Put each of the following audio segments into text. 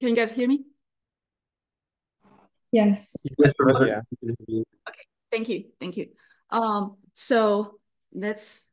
Can you guys hear me? Yes. Yes, Professor. Yeah. Okay, thank you, thank you. Um, so let's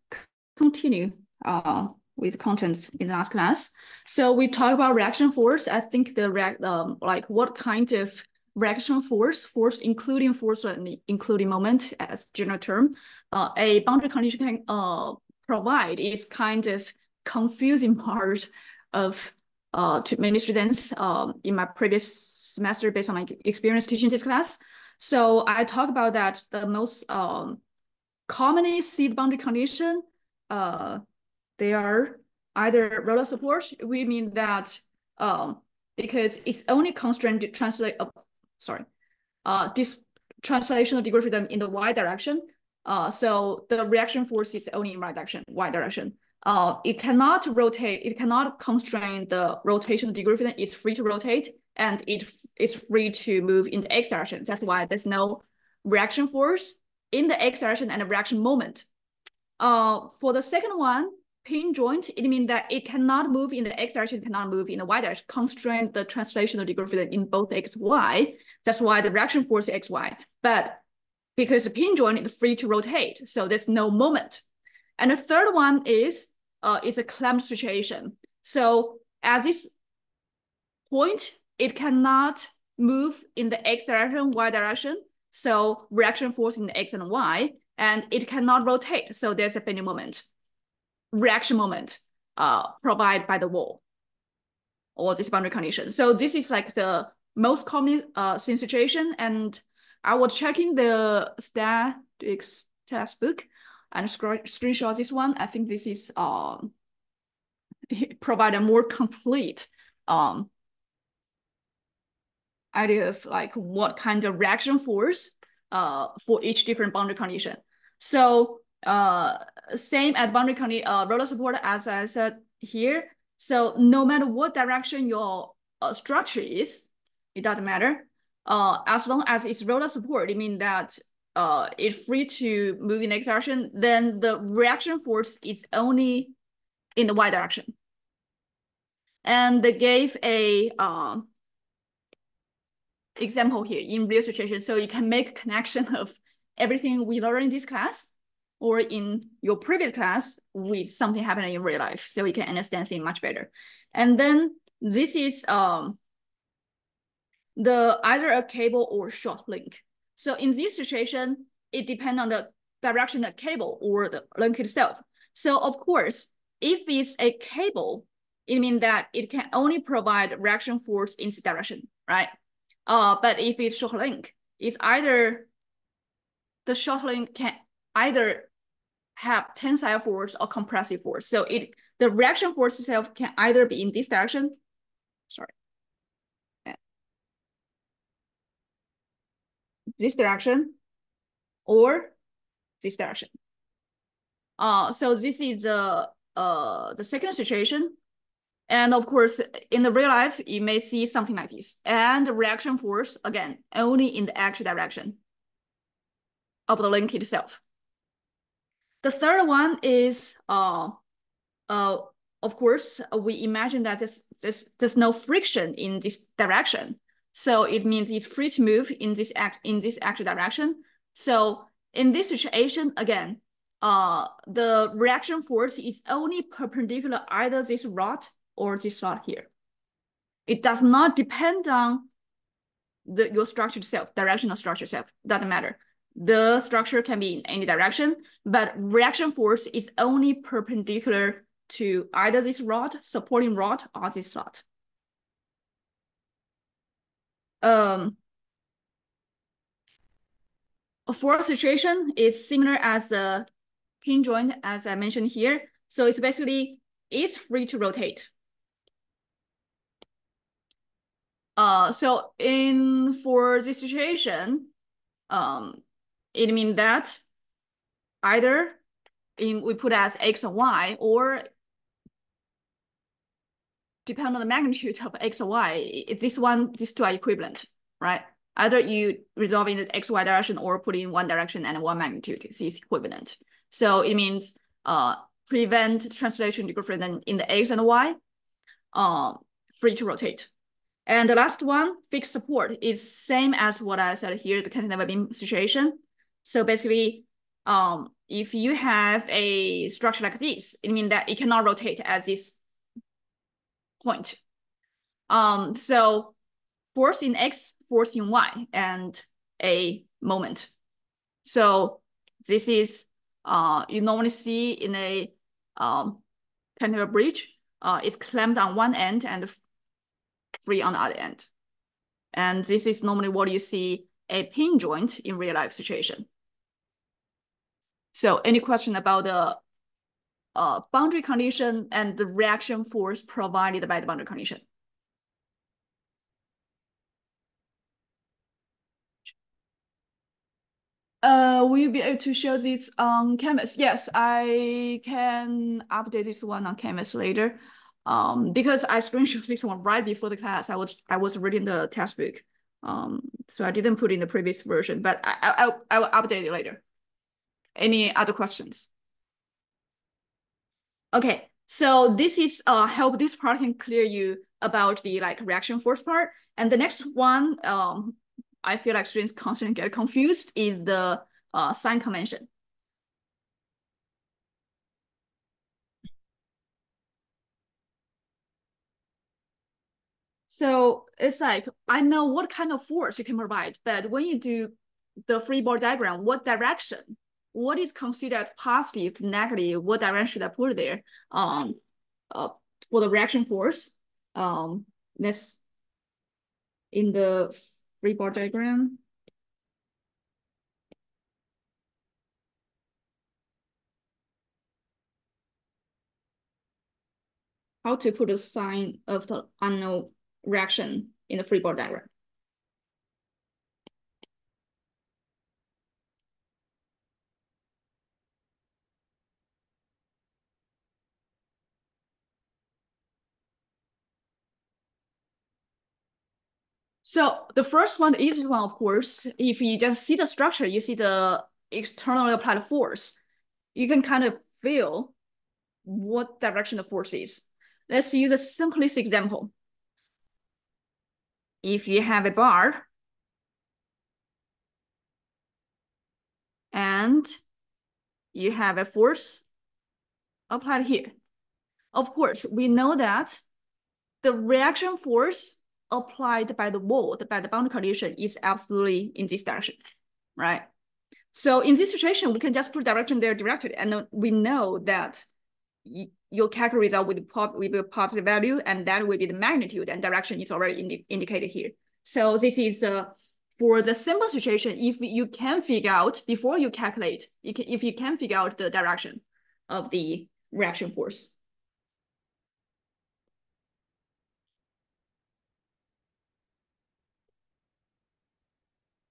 continue uh, with contents in the last class. So we talk about reaction force. I think the react um, like what kind of reaction force, force including force and including moment as general term, uh, a boundary condition can uh, provide is kind of confusing part of uh, to many students um, in my previous semester based on my experience teaching this class. So I talk about that the most um, commonly see boundary condition, uh, they are either roller support. We mean that um, because it's only constrained to translate, uh, sorry, uh, this translational degree freedom in the y direction. Uh, so the reaction force is only in right direction, y direction. Uh, it cannot rotate, it cannot constrain the rotational degree freedom. It's free to rotate and it is free to move in the x direction. That's why there's no reaction force in the x direction and a reaction moment. Uh, for the second one, pin joint, it means that it cannot move in the x direction, cannot move in the y direction, constrain the translational degree freedom in both x, y. That's why the reaction force is x, y. But because the pin joint is free to rotate, so there's no moment. And the third one is uh, is a clamped situation. So at this point, it cannot move in the x direction, y direction. So reaction force in the x and y, and it cannot rotate. So there's a bending moment, reaction moment uh, provided by the wall or this boundary condition. So this is like the most common uh, situation. And I was checking the statics textbook and screenshot this one. I think this is um, provide a more complete um, idea of like what kind of reaction force uh, for each different boundary condition. So uh, same at boundary condition, uh, roller support as I said here. So no matter what direction your uh, structure is, it doesn't matter. Uh, as long as it's roller support, it means that uh, it's free to move in x direction, then the reaction force is only in the y direction. And they gave a uh, example here in real situation. So you can make connection of everything we learned in this class or in your previous class with something happening in real life. So you can understand things much better. And then this is um, the either a cable or short link. So in this situation, it depends on the direction of the cable or the link itself. So of course, if it's a cable, it means that it can only provide reaction force in this direction, right? Uh, but if it's short link, it's either the short link can either have tensile force or compressive force. So it the reaction force itself can either be in this direction, sorry, this direction, or this direction. Uh, so this is the uh the second situation and of course, in the real life, you may see something like this. And the reaction force, again, only in the actual direction of the link itself. The third one is, uh, uh, of course, we imagine that there's, there's, there's no friction in this direction. So it means it's free to move in this act in this actual direction. So in this situation, again, uh, the reaction force is only perpendicular either this rod or this slot here. It does not depend on the your structure itself, directional structure itself, doesn't matter. The structure can be in any direction, but reaction force is only perpendicular to either this rod, supporting rod, or this slot. Um, a fourth situation is similar as the pin joint, as I mentioned here. So it's basically, it's free to rotate. Uh, so in for this situation, um, it means that either in we put as x and y or depend on the magnitude of x or y, if this one, these two are equivalent, right? Either you resolve in the xy direction or put in one direction and one magnitude is equivalent. So it means uh, prevent translation degree freedom in the x and y, uh, free to rotate. And the last one, fixed support, is same as what I said here, the cantilever beam situation. So basically, um, if you have a structure like this, it means that it cannot rotate at this point. Um, so force in X, force in Y, and a moment. So this is uh you normally see in a um cantilever bridge. Uh, it's clamped on one end and free on the other end. And this is normally what you see a pin joint in real life situation. So any question about the uh, boundary condition and the reaction force provided by the boundary condition? Uh, will you be able to show this on Canvas? Yes, I can update this one on Canvas later. Um, because I screenshot this one right before the class, I was I was reading the textbook. Um, so I didn't put in the previous version, but I I I will update it later. Any other questions? Okay, so this is uh help this part can clear you about the like reaction force part, and the next one um I feel like students constantly get confused is the uh sign convention. So it's like, I know what kind of force you can provide, but when you do the free body diagram, what direction, what is considered positive, negative, what direction should I put there um, uh, for the reaction force? Um, this in the free body diagram. How to put a sign of the unknown reaction in the free body diagram. So the first one, the easiest one, of course, if you just see the structure, you see the externally applied force, you can kind of feel what direction the force is. Let's use a simplest example if you have a bar and you have a force applied here. Of course, we know that the reaction force applied by the wall, by the boundary condition is absolutely in this direction, right? So in this situation, we can just put direction there directly, and we know that your calculate result with, with a positive value, and that will be the magnitude and direction is already indi indicated here. So this is uh, for the simple situation, if you can figure out before you calculate, you can, if you can figure out the direction of the reaction force.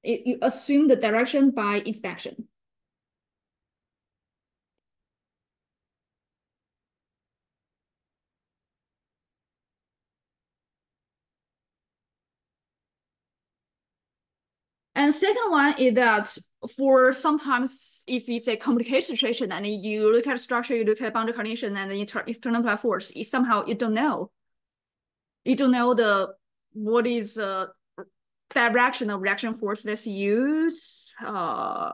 It, you assume the direction by inspection. And second one is that for sometimes if it's a complicated situation and you look at structure, you look at boundary condition and the external force, somehow you don't know. You don't know the what is the direction of reaction force used. Uh,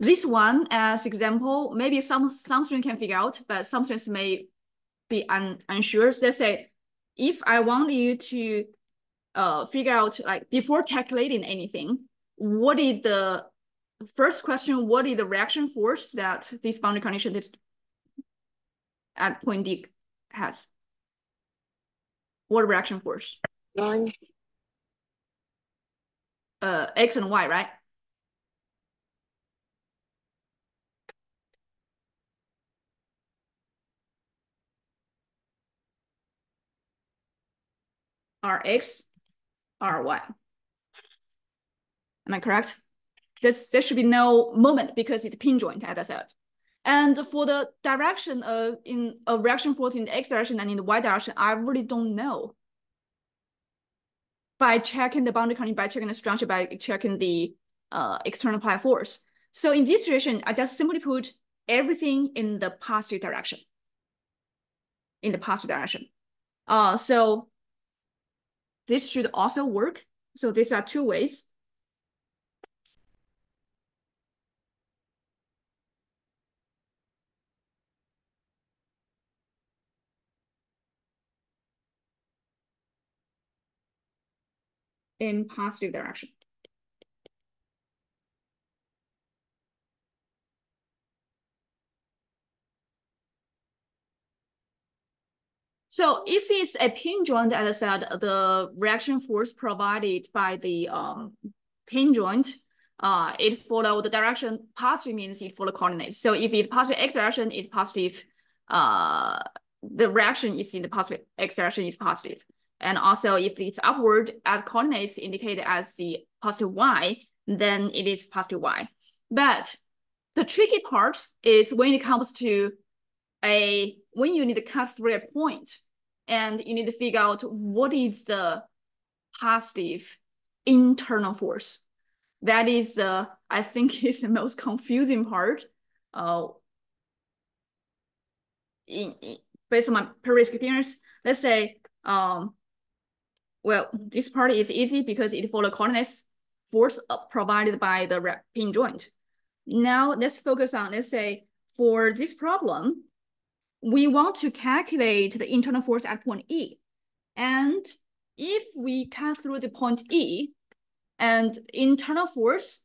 this one as example, maybe some some students can figure out, but some students may be un, unsure. So let's say if I want you to uh, figure out like before calculating anything, what is the first question? What is the reaction force that this boundary condition is at point D has? What reaction force? Nine. Uh, X and Y, right? Rx RY. Am I correct? This, there should be no moment because it's pin joint, as I said. And for the direction of in a reaction force in the x direction and in the y direction, I really don't know. By checking the boundary condition, by checking the structure, by checking the uh, external applied force. So in this situation, I just simply put everything in the positive direction. In the positive direction. Uh, so this should also work. So these are two ways. In positive direction. So if it's a pin joint, as I said, the reaction force provided by the um, pin joint, uh, it follow the direction positive means it follow coordinates. So if it's positive x direction, is positive. Uh, the reaction is in the positive x direction is positive. And also if it's upward as coordinates indicated as the positive y, then it is positive y. But the tricky part is when it comes to a when you need to cut through a point and you need to figure out what is the positive internal force. That is, uh, I think, is the most confusing part. Uh, in, in, based on my previous experience, let's say, um, well, this part is easy because it follows the coordinates force uh, provided by the pin joint. Now let's focus on, let's say, for this problem, we want to calculate the internal force at point E. And if we cut through the point E and internal force,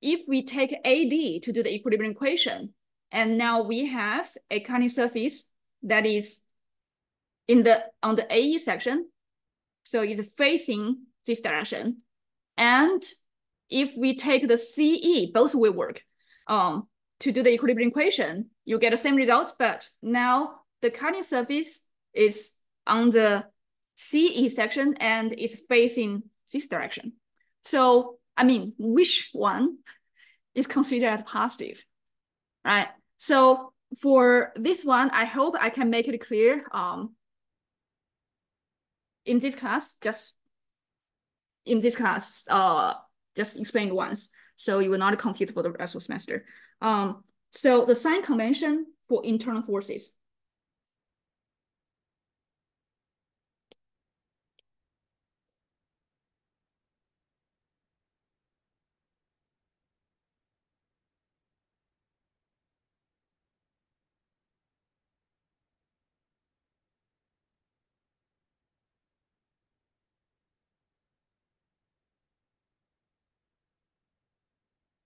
if we take AD to do the equilibrium equation, and now we have a cutting surface that is in the on the AE section, so it's facing this direction. And if we take the CE, both will work. Um, to do the equilibrium equation, you get the same result, but now the cutting surface is on the CE section and is facing this direction. So, I mean, which one is considered as positive, right? So for this one, I hope I can make it clear um, in this class, just in this class, uh, just explain once. So you will not confuse for the rest of the semester. Um, so the sign convention for internal forces.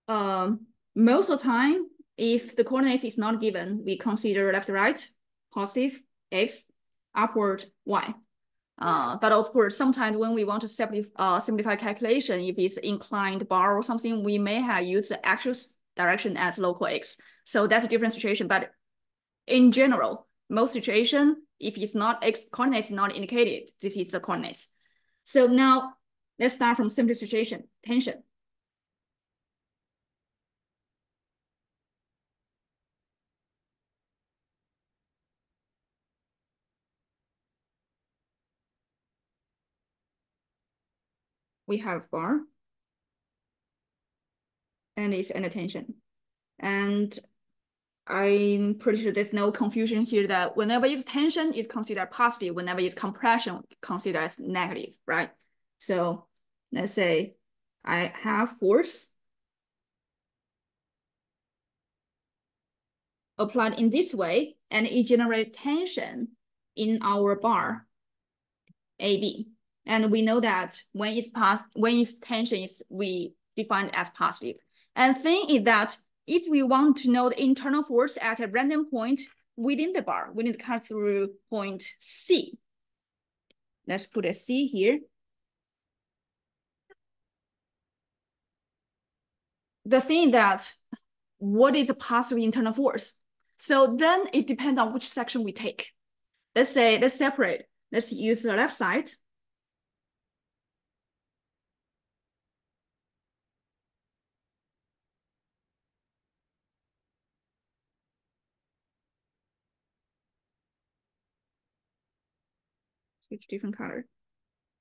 Um, most of the time, if the coordinates is not given, we consider left, right, positive, x, upward, y. Uh, but of course, sometimes when we want to simplify, uh, simplify calculation, if it's inclined bar or something, we may have used the actual direction as local x. So that's a different situation. But in general, most situation, if it's not x coordinates not indicated, this is the coordinates. So now let's start from simple situation, tension. We have bar and it's under tension. And I'm pretty sure there's no confusion here that whenever it's tension is considered positive, whenever it's compression considered as negative, right? So let's say I have force applied in this way and it generates tension in our bar AB. And we know that when it's pos when its tension is we define it as positive. And thing is that if we want to know the internal force at a random point within the bar, we need to cut through point C. Let's put a C here. The thing that what is a positive internal force? So then it depends on which section we take. Let's say, let's separate. Let's use the left side. Switch different color.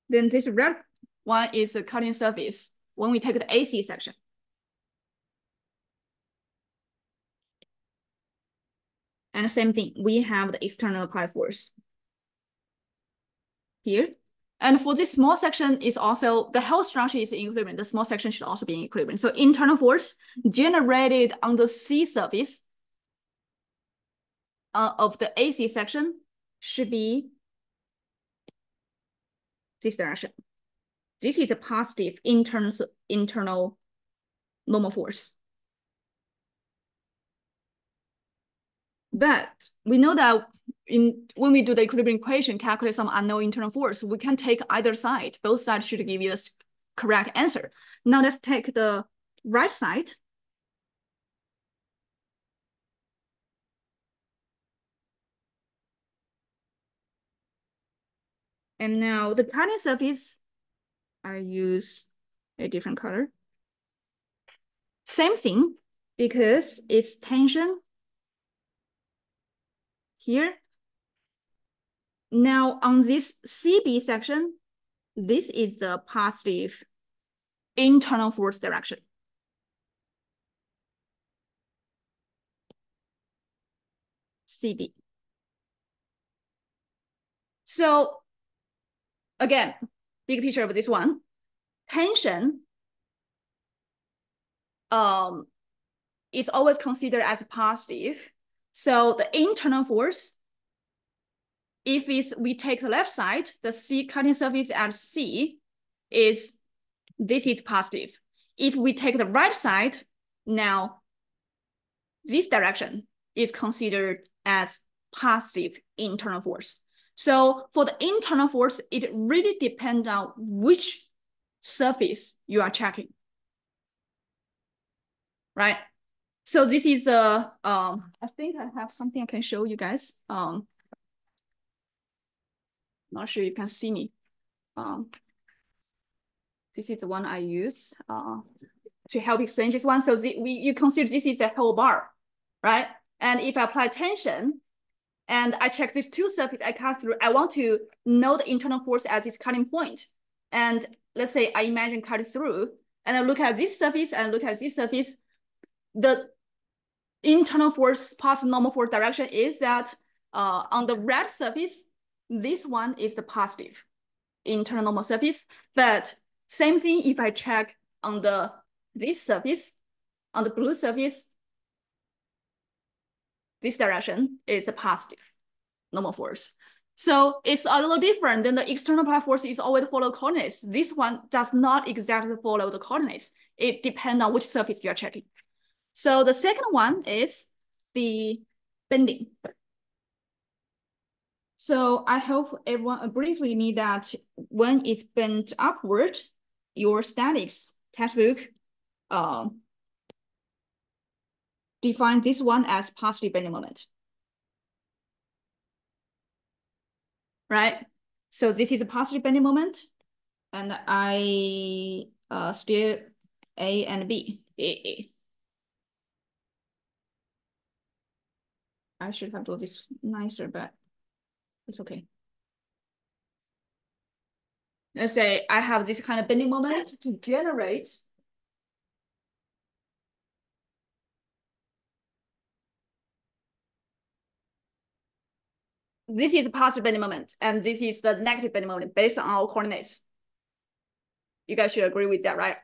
Then this red one is a cutting surface when we take the AC section. And same thing, we have the external applied force. here. And for this small section is also, the whole structure is in equilibrium. The small section should also be in equilibrium. So internal force generated on the C surface uh, of the AC section should be this direction. This is a positive internal, internal normal force. But we know that in when we do the equilibrium equation, calculate some unknown internal force, we can take either side. Both sides should give you the correct answer. Now let's take the right side. And now the cutting surface, I use a different color. Same thing, because it's tension here. Now on this CB section, this is the positive internal force direction. CB. So again, big picture of this one, tension um, is always considered as positive. So the internal force, if it's, we take the left side, the C cutting surface at C is, this is positive. If we take the right side, now this direction is considered as positive internal force. So for the internal force, it really depends on which surface you are checking, right? So this is a, um, I think I have something I can show you guys. Um, not sure you can see me. Um, this is the one I use uh, to help explain this one. So the, we, you consider this is a whole bar, right? And if I apply tension, and I check these two surfaces I cut through, I want to know the internal force at this cutting point. And let's say I imagine cut through, and I look at this surface and look at this surface, the internal force past normal force direction is that uh, on the red surface, this one is the positive internal normal surface. But same thing if I check on the this surface, on the blue surface, this direction is a positive normal force. So it's a little different than the external applied force is always follow coordinates. This one does not exactly follow the coordinates. It depends on which surface you are checking. So the second one is the bending. So I hope everyone agrees with me that when it's bent upward, your statics textbook um, define this one as positive bending moment. Right? So this is a positive bending moment. And I uh, still A and B. A, A. I should have done this nicer, but it's okay. Let's say I have this kind of bending moment to generate this is positive bending moment, and this is the negative bending moment based on our coordinates. You guys should agree with that, right?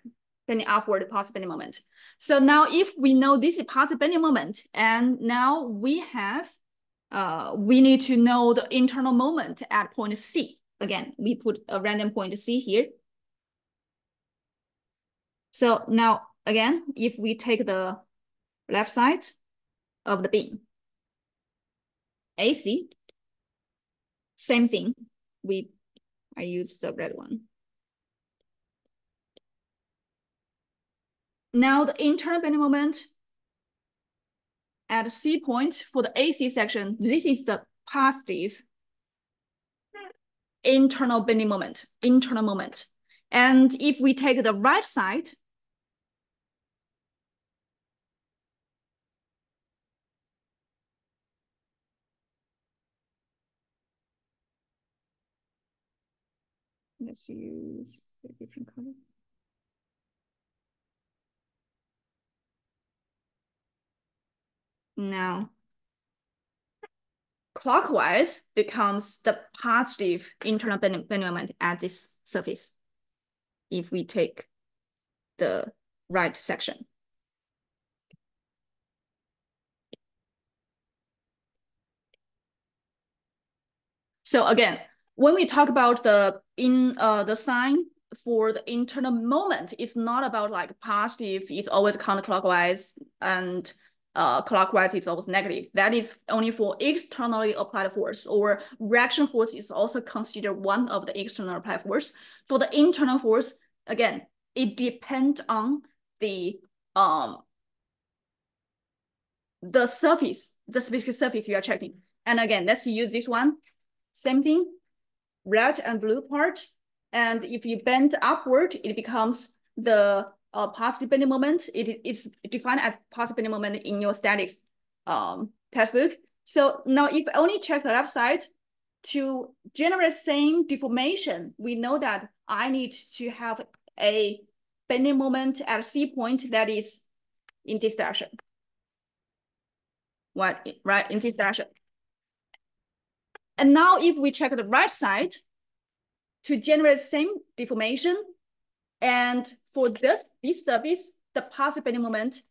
Bending upward positive bending moment. So now if we know this is positive bending moment, and now we have, uh, we need to know the internal moment at point C. Again, we put a random point C here. So now, again, if we take the left side of the beam, AC, same thing. We, I used the red one. Now the internal bending moment at C point for the AC section, this is the positive internal bending moment, internal moment. And if we take the right side, Let's use a different color. Now, clockwise becomes the positive internal bending moment at this surface if we take the right section. So again, when we talk about the in uh the sign for the internal moment, it's not about like positive, it's always counterclockwise and uh, clockwise it's always negative. That is only for externally applied force or reaction force is also considered one of the external applied force. For the internal force, again, it depends on the um the surface, the specific surface you are checking. And again, let's use this one. Same thing, red and blue part. And if you bend upward, it becomes the uh, positive bending moment. It is defined as positive bending moment in your statics um, textbook. So now if only check the left side to generate same deformation, we know that I need to have a bending moment at C point that is in this direction. What, right, in this direction. And now if we check the right side to generate the same deformation, and for this, this surface, the positive bending moment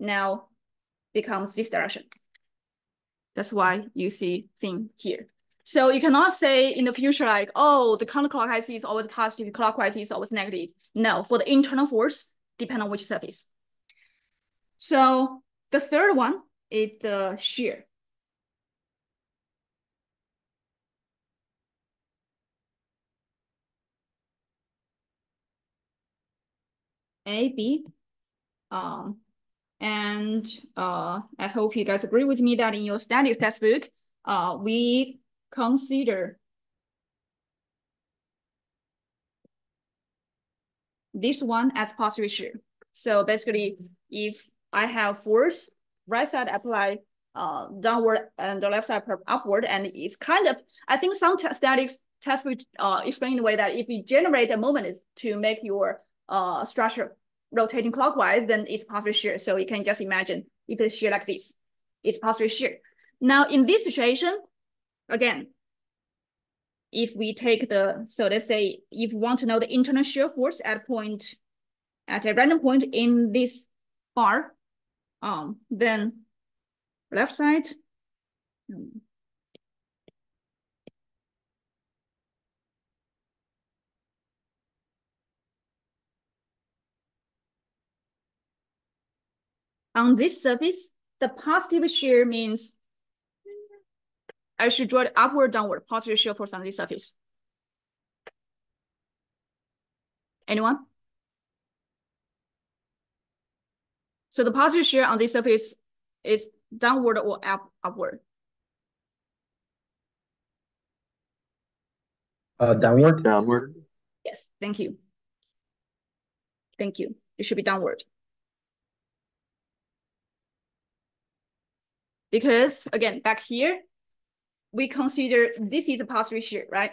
now becomes this direction. That's why you see thing here. So you cannot say in the future like, oh, the counterclockwise is always positive, the clockwise is always negative. No, for the internal force, depend on which surface. So the third one is the shear. A, B. Um, and uh, I hope you guys agree with me that in your statics textbook, uh, we consider this one as positive shear. So basically, if I have force, right side apply uh, downward and the left side upward, and it's kind of, I think some statics textbook uh, explain the way that if you generate a moment to make your uh, structure rotating clockwise, then it's positive shear. So you can just imagine if it's shear like this, it's positive shear. Now in this situation, again, if we take the, so let's say if you want to know the internal shear force at point, at a random point in this bar, um, then left side, On this surface, the positive shear means I should draw it upward, downward, positive shear force on this surface. Anyone? So the positive shear on this surface is downward or up upward? Uh, downward. Downward. Yes, thank you. Thank you. It should be downward. Because again, back here, we consider this is a positive shear, right?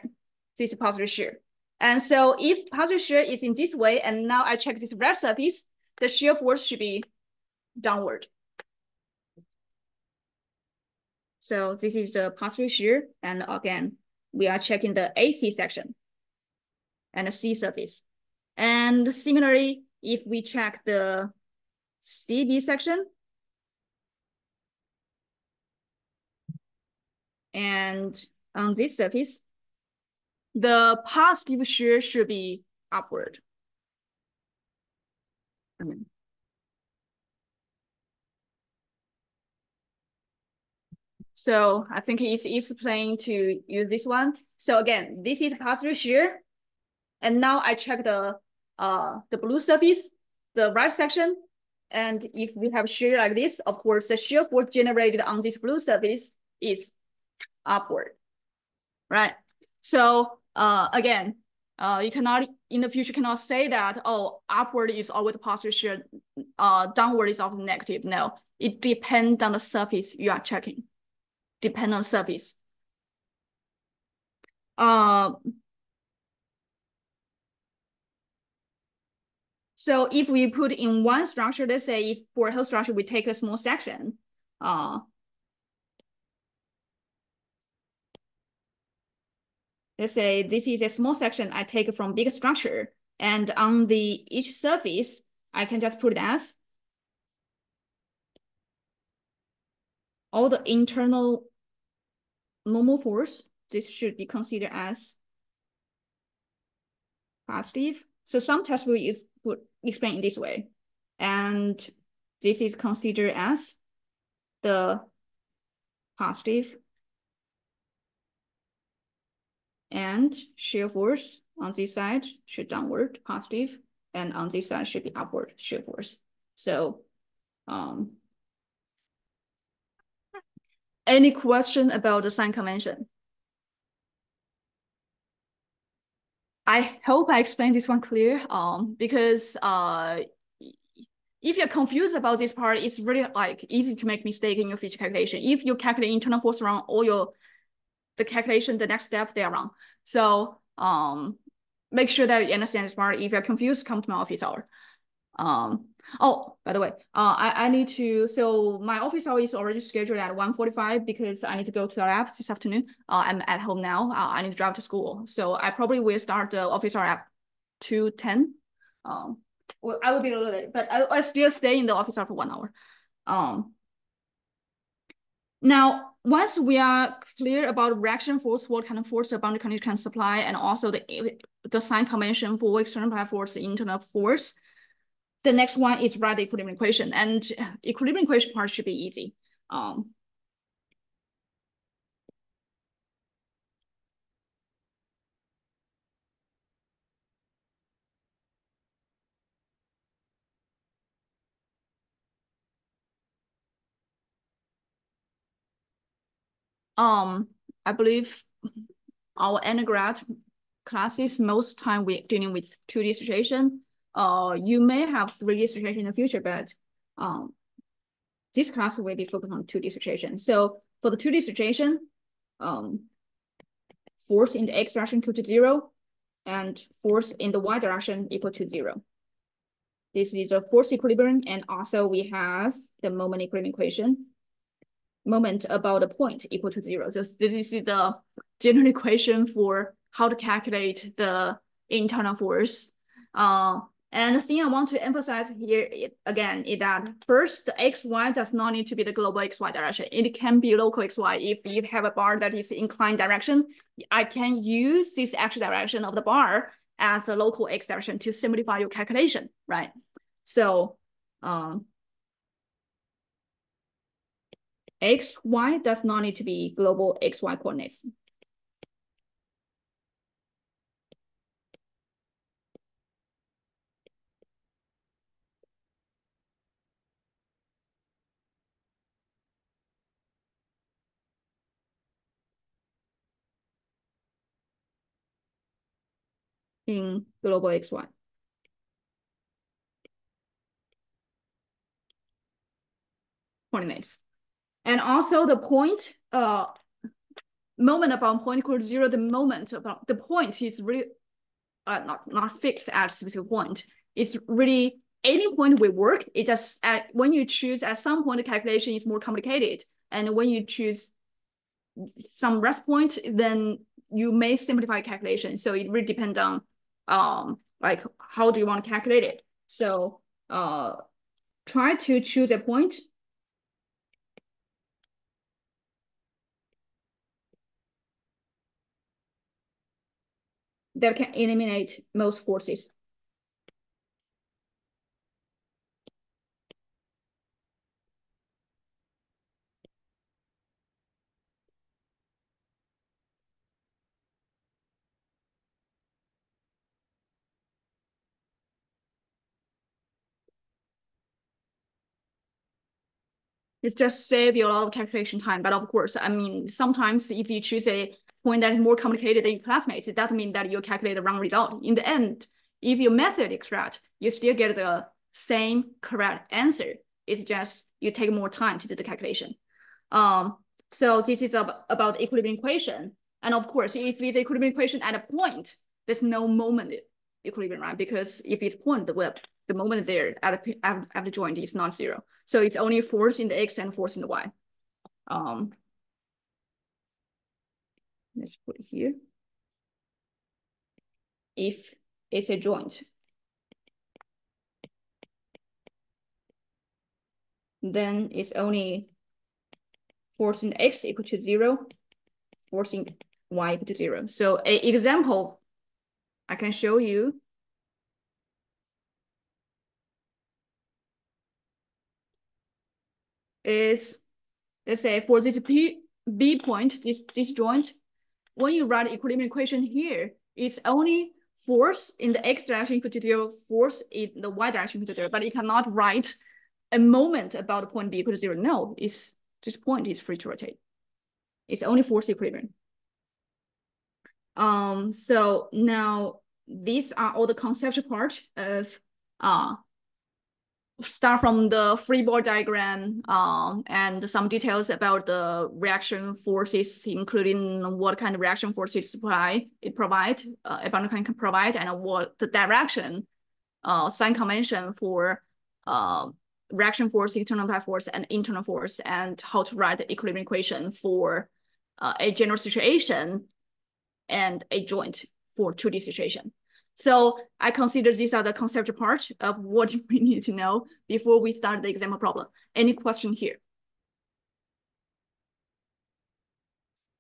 This is positive shear. And so if positive shear is in this way, and now I check this red surface, the shear force should be downward. So this is the positive shear. And again, we are checking the AC section and the C surface. And similarly, if we check the CB section, And on this surface, the positive shear should be upward. So I think it's easy plain to use this one. So again, this is positive shear. And now I check the uh the blue surface, the right section. And if we have shear like this, of course, the shear force generated on this blue surface is upward, right? So uh, again, uh, you cannot in the future cannot say that oh upward is always positive uh, downward is always negative. No, it depends on the surface you are checking. Depend on surface. Uh, so if we put in one structure, let's say if for a whole structure we take a small section, uh, let's say this is a small section I take from big structure, and on the each surface, I can just put it as all the internal normal force. This should be considered as positive. So some tests will use explain in this way, and this is considered as the positive and shear force on this side should downward positive, and on this side should be upward shear force. So, um, any question about the sign convention? I hope I explained this one clear. Um, because uh, if you're confused about this part, it's really like easy to make mistake in your feature calculation. If you calculate internal force around all your the calculation, the next step, they're wrong. So um, make sure that you understand this part. If you're confused, come to my office hour. Um, oh, by the way, uh, I, I need to, so my office hour is already scheduled at 1.45 because I need to go to the lab this afternoon. Uh, I'm at home now. Uh, I need to drive to school. So I probably will start the office hour at 2.10. Um, well, I will be a little late, but I, I still stay in the office hour for one hour. Um, now, once we are clear about reaction force, what kind of force the boundary condition can supply, and also the, the sign convention for external apply force, the internal force, the next one is write the equilibrium equation. And equilibrium equation part should be easy. Um, um, I believe our undergrad classes, most time we're dealing with 2D situation. Uh, you may have 3D situation in the future, but um, this class will be focused on 2D situation. So for the 2D situation, um, force in the x direction equal to zero, and force in the y direction equal to zero. This is a force equilibrium, and also we have the moment equilibrium equation moment about a point equal to zero. So this is the general equation for how to calculate the internal force. Uh, and the thing I want to emphasize here again is that first, the xy does not need to be the global xy direction. It can be local xy. If you have a bar that is inclined direction, I can use this actual direction of the bar as the local x direction to simplify your calculation, right? So um, x, y does not need to be global x, y coordinates. in global XY. Coordinates. And also the point, uh, moment about point equal zero, the moment about the point is really uh, not, not fixed at specific point. It's really any point will work. It just at when you choose at some point the calculation is more complicated. And when you choose some rest point, then you may simplify calculation. So it really depends on um like how do you want to calculate it. So uh try to choose a point that can eliminate most forces. It's just save you a lot of calculation time. But of course, I mean, sometimes if you choose a point that is more complicated than your classmates, it doesn't mean that you calculate the wrong result. In the end, if your method is correct, you still get the same correct answer. It's just you take more time to do the calculation. Um, so this is about the equilibrium equation. And of course, if it's equilibrium equation at a point, there's no moment equilibrium, right? Because if it's point, the web, the moment there at, a, at, at the joint is not zero. So it's only force in the X and force in the Y. Um, let's put here. if it's a joint. Then it's only forcing x equal to zero, forcing y equal to zero. So a example I can show you is let's say for this P B point, this this joint, when you write equilibrium equation here, it's only force in the x direction equal to zero, force in the y direction equal to zero, but you cannot write a moment about point B equal to zero. No, it's this point is free to rotate. It's only force equilibrium. Um, so now these are all the conceptual part of uh start from the free body diagram um, and some details about the reaction forces, including what kind of reaction forces supply it provide, uh, can provide, and what the direction, uh, sign convention for uh, reaction force, external force, and internal force, and how to write the equilibrium equation for uh, a general situation and a joint for 2D situation. So I consider these are the conceptual part of what we need to know before we start the example problem. Any question here?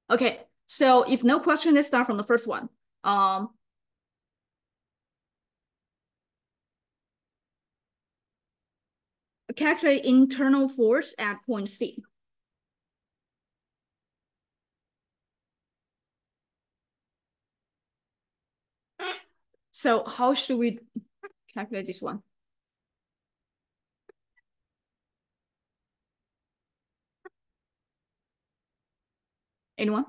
Okay, so if no question, let's start from the first one. Um, calculate internal force at point C. So how should we calculate this one? Anyone?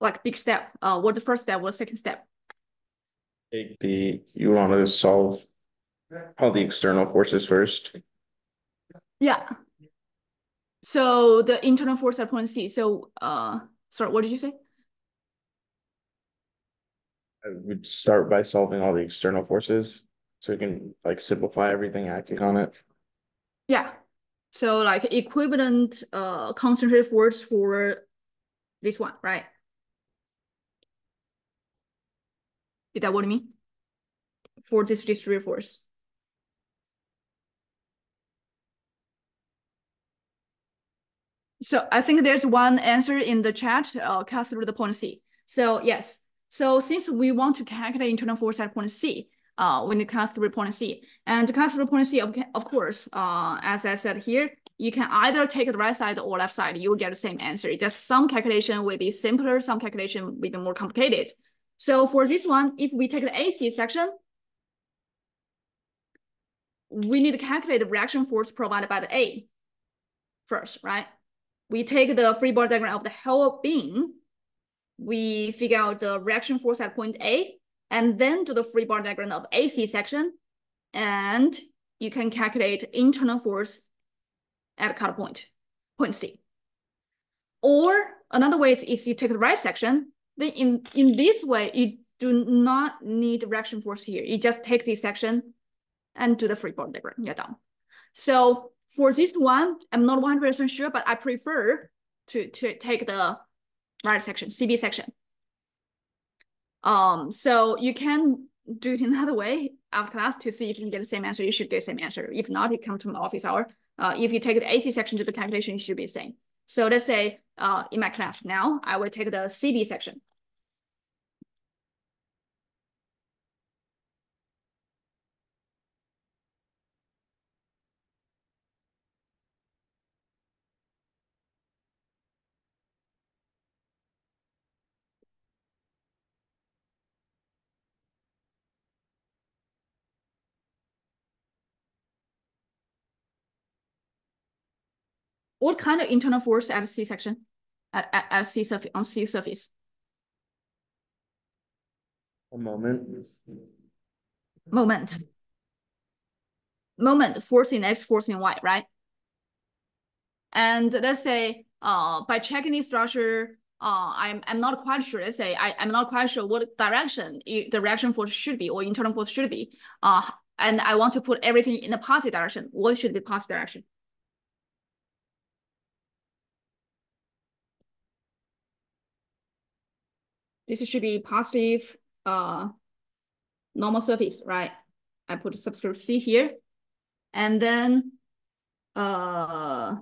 Like big step. Uh, what the first step? What the second step? Take the, you want to solve all the external forces first. Yeah. So the internal force at point C. So, uh, sorry, what did you say? I would start by solving all the external forces, so we can like simplify everything acting on it. Yeah. So like equivalent uh concentrated force for this one, right? Is that what you mean? For this distributed force. So I think there's one answer in the chat, uh, cut through the point C. So yes, so since we want to calculate internal force at point C, uh, when you cut through point C, and to cut through point C, of, of course, uh, as I said here, you can either take the right side or left side, you will get the same answer. Just some calculation will be simpler, some calculation will be more complicated. So for this one, if we take the AC section, we need to calculate the reaction force provided by the A first, right? We take the free body diagram of the whole beam we figure out the reaction force at point A, and then do the free body diagram of AC section, and you can calculate internal force at cut point, point C. Or another way is, is you take the right section, then in, in this way, you do not need reaction force here. You just take this section and do the free body diagram, you're done. So for this one, I'm not 100% sure, but I prefer to, to take the right section, CB section. Um, so you can do it another way after class to see if you can get the same answer. You should get the same answer. If not, it comes from the office hour. Uh, if you take the AC section to the calculation, it should be the same. So let's say uh, in my class now, I will take the CB section. What kind of internal force at C section, at, at, at C surface, on C surface? A moment. Moment. Moment, force in X, force in Y, right? And let's say uh, by checking the structure, uh, I'm, I'm not quite sure, let's say I, I'm not quite sure what direction the reaction force should be or internal force should be. Uh, and I want to put everything in the positive direction. What should be positive direction? This should be positive uh, normal surface, right? I put a subscript C here. And then uh,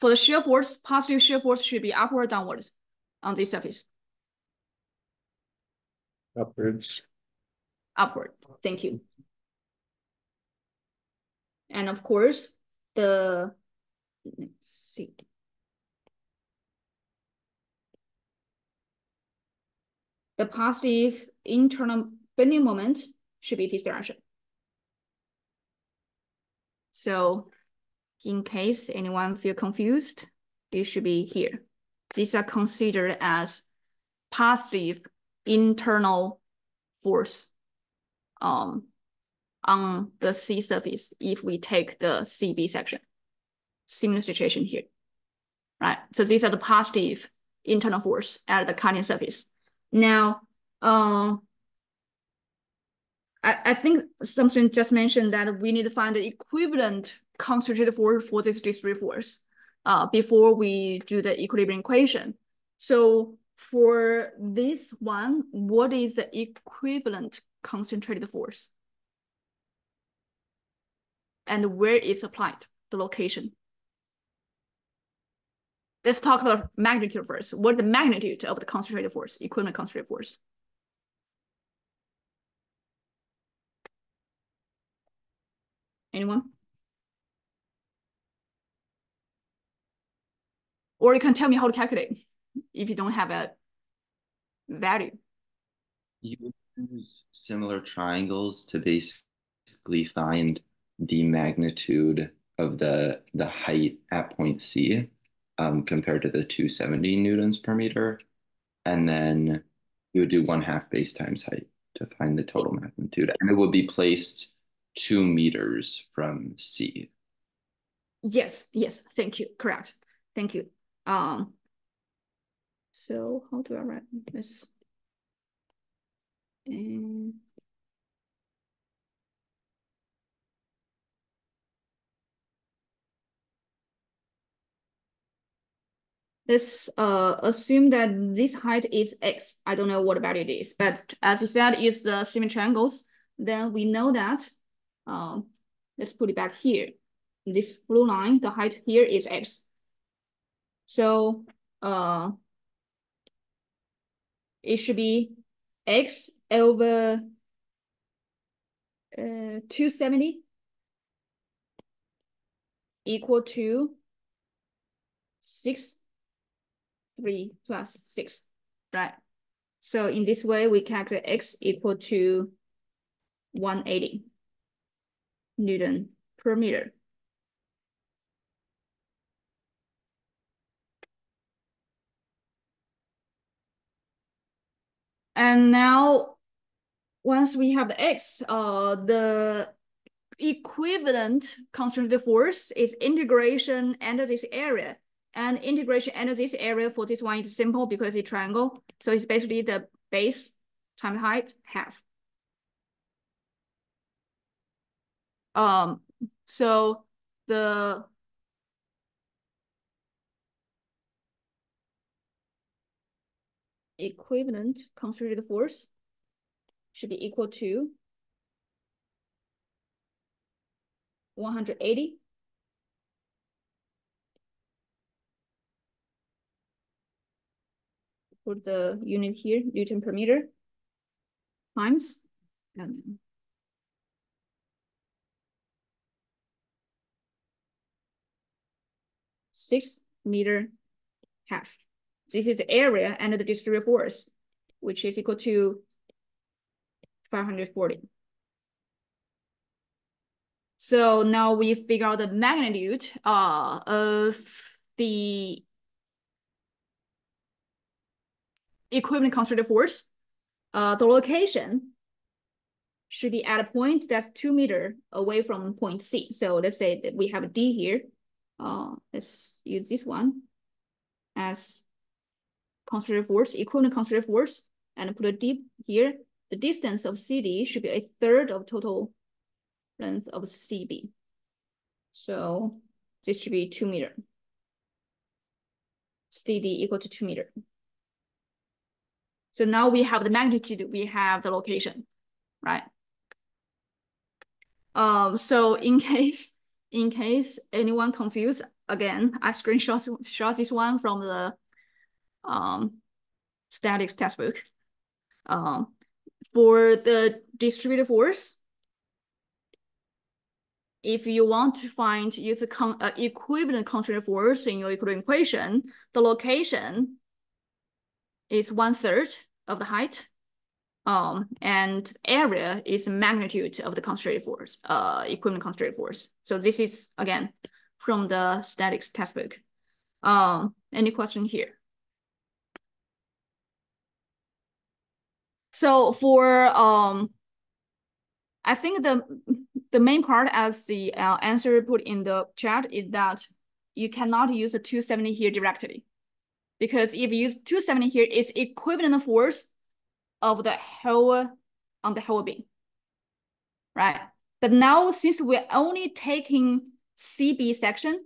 for the shear force, positive shear force should be upward or downward on this surface? Upwards. Upward, thank you. And of course, the, let's see. The positive internal bending moment should be this direction. So in case anyone feel confused, it should be here. These are considered as positive internal force um, on the C surface if we take the CB section. Similar situation here, right? So these are the positive internal force at the cutting surface. Now, um, I, I think something just mentioned that we need to find the equivalent concentrated force for this discrete force uh, before we do the equilibrium equation. So for this one, what is the equivalent concentrated force? And where is applied, the location? Let's talk about magnitude first. What the magnitude of the concentrated force, equivalent concentrated force? Anyone? Or you can tell me how to calculate if you don't have a value. You use similar triangles to basically find the magnitude of the the height at point C um, compared to the 270 newtons per meter. And then you would do one half base times height to find the total magnitude. And it would be placed two meters from C. Yes, yes, thank you. Correct. Thank you. Um, so how do I write this? And let's uh, assume that this height is x. I don't know what value it is, but as you said, is the symmetry triangles. Then we know that um, let's put it back here. This blue line, the height here is x. So uh, it should be x over uh, 270 equal to 6, 3 plus 6, right? So in this way, we calculate x equal to 180. Newton per meter. And now, once we have the x, uh, the equivalent concentrated force is integration under this area. And integration under this area for this one is simple because it's triangle. So it's basically the base times height half. Um, so the equivalent concentrated force should be equal to 180 for the unit here, Newton per meter times and six meter half. This is the area and the distributed force, which is equal to 540. So now we figure out the magnitude uh, of the equivalent concentrated force. Uh, the location should be at a point that's two meter away from point C. So let's say that we have a D here uh, let's use this one as concentrated force, equivalent concentrated force, and put a D here. The distance of CD should be a third of total length of CB. So this should be two meter. CD equal to two meter. So now we have the magnitude, we have the location, right? Um, so in case in case anyone confused, again, I screenshot shot this one from the um statics textbook. Um, for the distributed force, if you want to find use con uh, equivalent concentrated force in your equilibrium equation, the location is one third of the height. Um, and area is magnitude of the concentrated force, uh, equivalent concentrated force. So this is again from the statics textbook. Um, any question here? So for um, I think the the main part as the uh, answer put in the chat is that you cannot use the 270 here directly. Because if you use 270 here, it's equivalent force of the whole on the whole beam, right? But now since we're only taking CB section,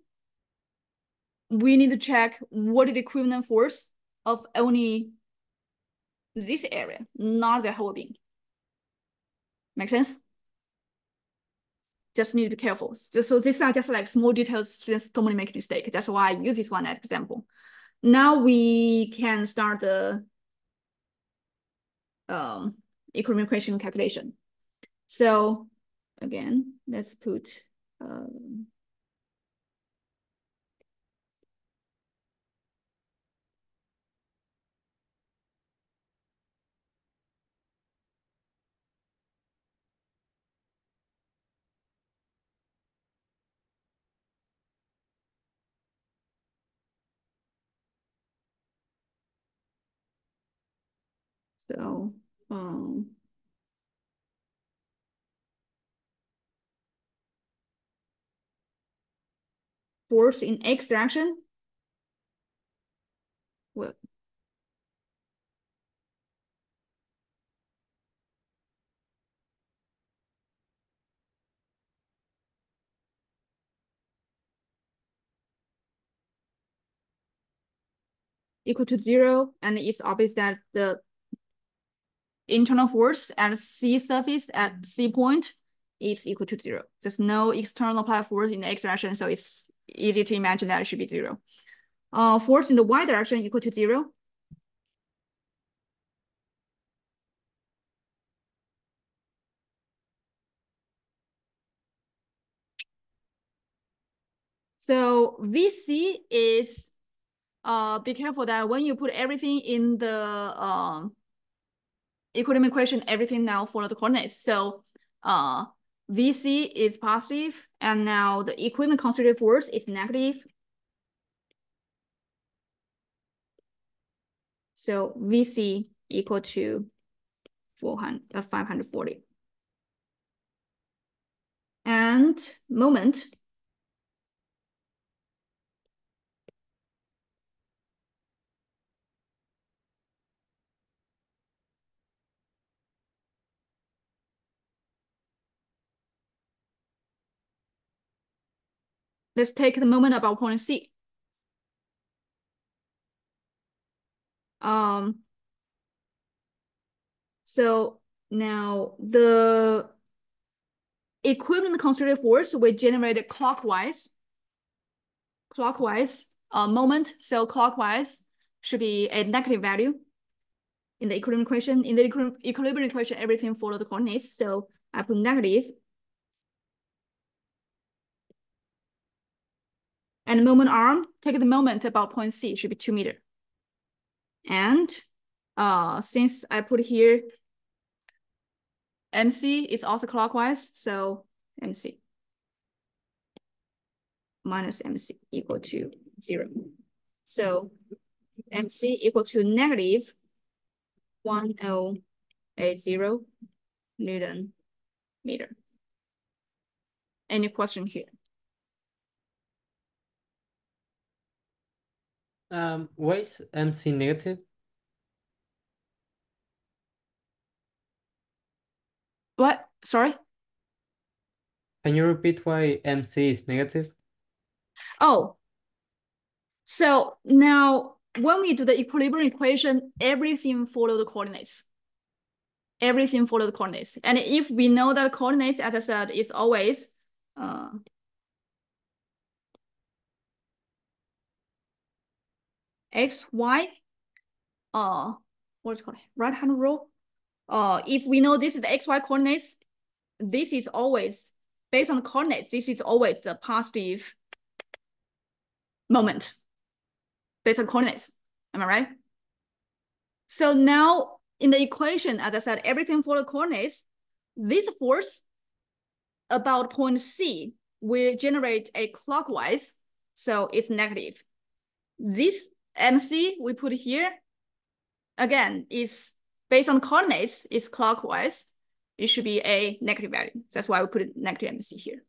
we need to check what is the equivalent force of only this area, not the whole beam. Make sense? Just need to be careful. So these are just like small details students don't make mistake. That's why I use this one as example. Now we can start the um, equilibrium equation calculation. So again, let's put um, So, um, force in x direction. What? equal to zero and it's obvious that the internal force at C surface at C point is equal to zero. There's no external applied force in the x direction, so it's easy to imagine that it should be zero. Uh, force in the y direction equal to zero. So VC is, uh, be careful that when you put everything in the um, equilibrium equation, everything now follow the coordinates. So uh, VC is positive, and now the equivalent concentrated force is negative. So VC equal to 400, uh, 540. And moment Let's take the moment about point C. Um, so now the equivalent concentrated force we generated clockwise, clockwise uh, moment. So clockwise should be a negative value in the equilibrium equation. In the equilibrium equation, everything follow the coordinates. So I put negative And moment arm, take the moment about point C, should be two meter. And uh, since I put here, MC is also clockwise, so MC minus MC equal to zero. So MC equal to negative 1080 Newton meter. Any question here? Um, why is MC negative? What? Sorry? Can you repeat why MC is negative? Oh, so now when we do the equilibrium equation, everything follow the coordinates. Everything follow the coordinates. And if we know that coordinates, as I said, is always uh, x, y, uh, what's called? Right hand rule. Uh, if we know this is the xy coordinates, this is always based on the coordinates. This is always the positive moment based on coordinates. Am I right? So now in the equation, as I said, everything for the coordinates, this force about point C will generate a clockwise, so it's negative. This MC we put here, again, is based on coordinates, is clockwise. It should be a negative value. That's why we put it negative MC here.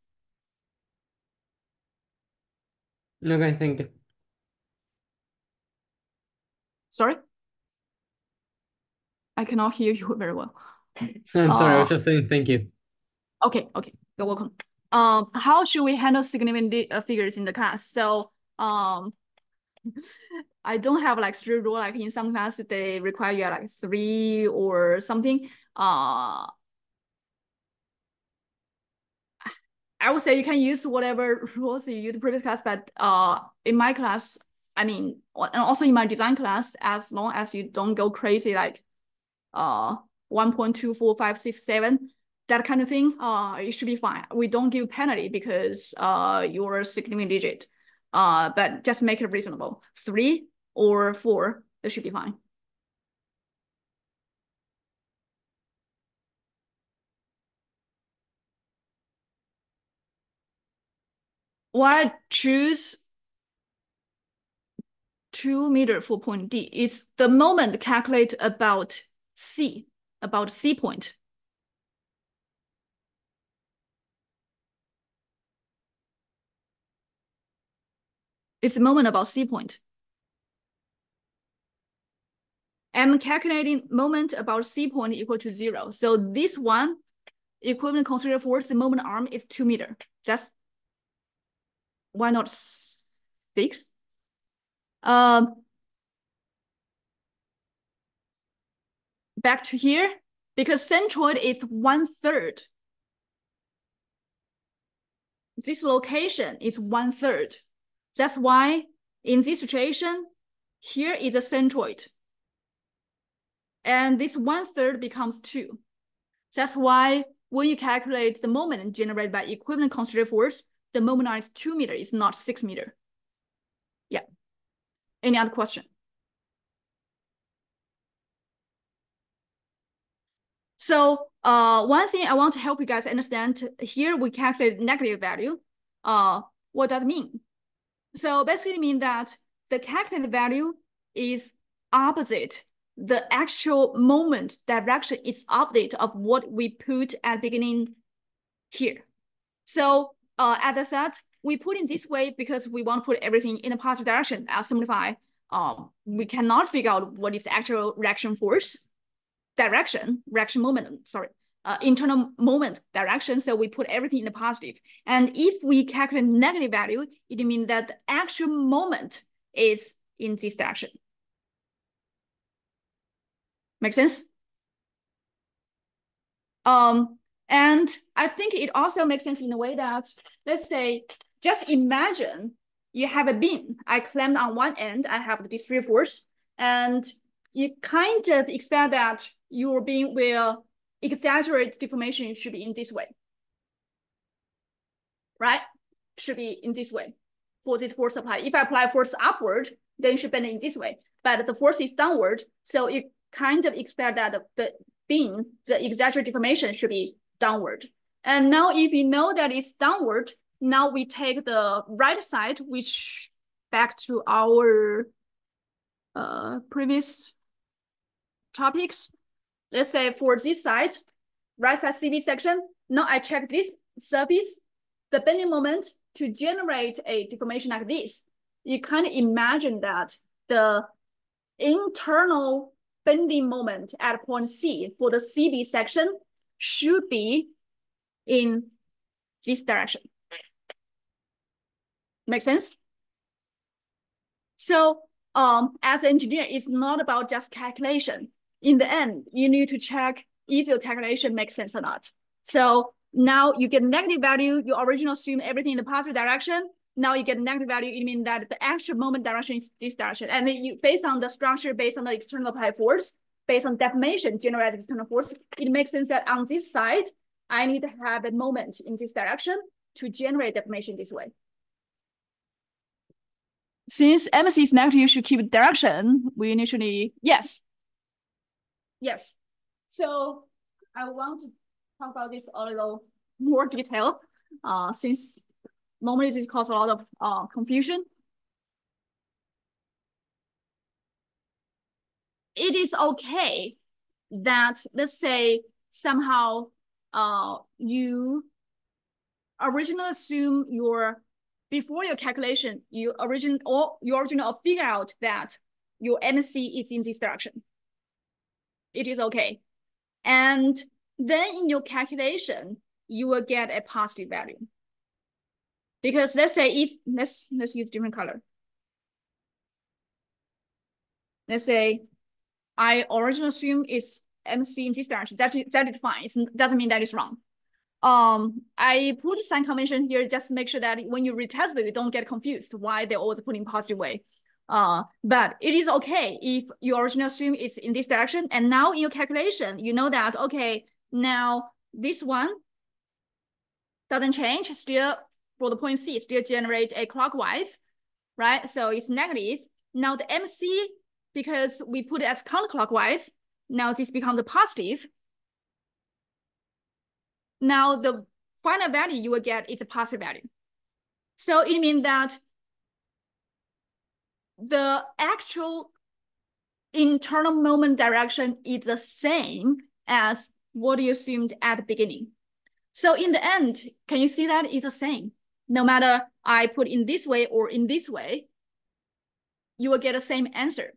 Okay, thank you. Sorry? I cannot hear you very well. I'm sorry, I was Uh, just saying thank you. Okay, okay, you're welcome. Um, how should we handle significant uh, figures in the class? So, um, I don't have like strict rule like in some class they require you like three or something. Uh, I would say you can use whatever rules you used previous class, but uh, in my class, I mean, and also in my design class, as long as you don't go crazy like uh 1.24567 that kind of thing, uh, it should be fine. We don't give penalty because uh you're significant digit. Uh, but just make it reasonable. Three or four, that should be fine. Why choose two meter for point D is the moment calculate about C, about C point. It's the moment about C point. I'm calculating moment about C point equal to zero. So this one equivalent concentrated force, the moment arm is two meter. That's why not six? Um, back to here, because centroid is one third. This location is one third. That's why in this situation, here is a centroid. And this one third becomes two. That's why when you calculate the moment generated by equivalent concentrated force, the moment is two meter, it's not six meter. Yeah. Any other question? So uh, one thing I want to help you guys understand here, we calculate negative value. Uh, what does it mean? So basically mean that the calculated value is opposite. The actual moment direction is update of what we put at beginning here. So uh, as I said, we put in this way because we want to put everything in a positive direction. I'll simplify. Um, we cannot figure out what is actual reaction force direction, reaction moment, sorry, uh, internal moment direction. So we put everything in the positive. And if we calculate negative value, it means that the actual moment is in this direction. Make sense? Um, and I think it also makes sense in a way that, let's say, just imagine you have a beam. I clamped on one end, I have the distributive force, and you kind of expect that your beam will exaggerate deformation should be in this way. Right? Should be in this way for this force apply. If I apply force upward, then it should bend in this way. But the force is downward, so you kind of expect that the, beam, the exaggerated deformation should be downward. And now if you know that it's downward, now we take the right side, which back to our uh, previous topics. Let's say for this side, right side CB section, now I check this surface, the bending moment to generate a deformation like this. You kind of imagine that the internal bending moment at point C for the CB section should be in this direction. Make sense? So um, as an engineer, it's not about just calculation. In the end, you need to check if your calculation makes sense or not. So now you get negative value, you originally assume everything in the positive direction. Now you get negative value, it means that the actual moment direction is this direction. And then you based on the structure, based on the external applied force, based on deformation, generate external force, it makes sense that on this side, I need to have a moment in this direction to generate deformation this way. Since MC is negative, you should keep direction. We initially, yes. Yes. So I want to talk about this a little more detail, uh, since normally this causes a lot of uh, confusion. It is okay that, let's say, somehow uh, you originally assume your before your calculation, you origin or you originally figure out that your MC is in this direction. It is okay. And then in your calculation, you will get a positive value. Because let's say if let's let's use different color. Let's say I originally assume it's MC in this direction. That that is fine. It doesn't mean that is wrong. Um, I put sign convention here just to make sure that when you retest it, you don't get confused why they always put in positive way. Uh, but it is okay if you originally assume it's in this direction. And now in your calculation, you know that, okay, now this one doesn't change, still for the point C, still generate a clockwise, right? So it's negative. Now the MC, because we put it as counterclockwise, now this becomes a positive. Now the final value you will get is a positive value. So it means that the actual internal moment direction is the same as what you assumed at the beginning. So in the end, can you see that it's the same? No matter I put in this way or in this way, you will get the same answer.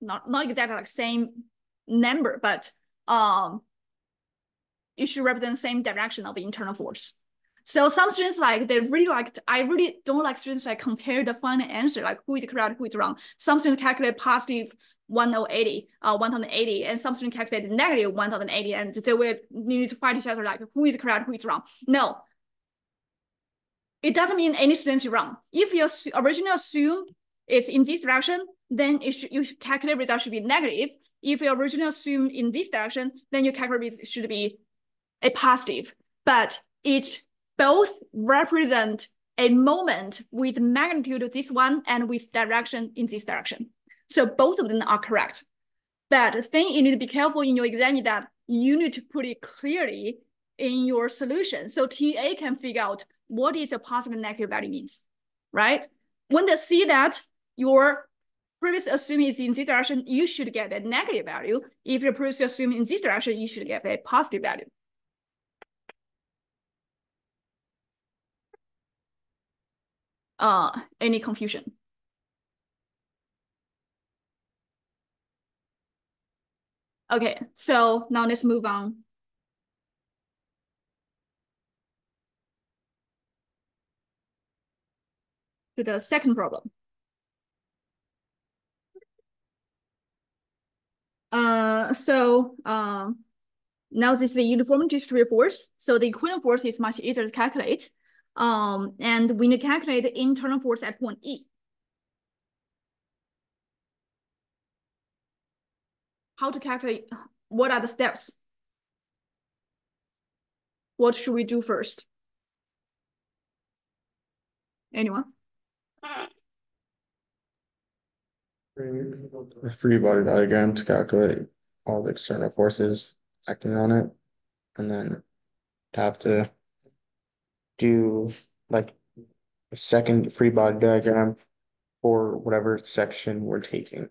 Not, not exactly like same number, but um, it should represent the same direction of the internal force. So some students like they really like I really don't like students like compare the final answer like who is correct who is wrong. Some students calculate positive 1080 uh 1080 and some students calculate negative 1080 and they will need to fight each other like who is correct who is wrong. No. It doesn't mean any students wrong. If your original assume is in this direction, then it should, you should calculate result should be negative. If your original assume in this direction, then your calculate should be a positive, but it both represent a moment with magnitude of this one and with direction in this direction. So both of them are correct. But the thing you need to be careful in your exam is that you need to put it clearly in your solution so TA can figure out what is a positive and negative value means, right? When they see that your previous assuming is in this direction, you should get a negative value. If your previous assuming in this direction, you should get a positive value. uh, any confusion. Okay, so now let's move on. To the second problem. Uh, so um, now this is a uniform distributed force. So the equivalent force is much easier to calculate. Um, and we need to calculate the internal force at point E. How to calculate, what are the steps? What should we do first? Anyone? The free body diagram to calculate all the external forces acting on it. And then have to do like a second free body diagram for whatever section we're taking.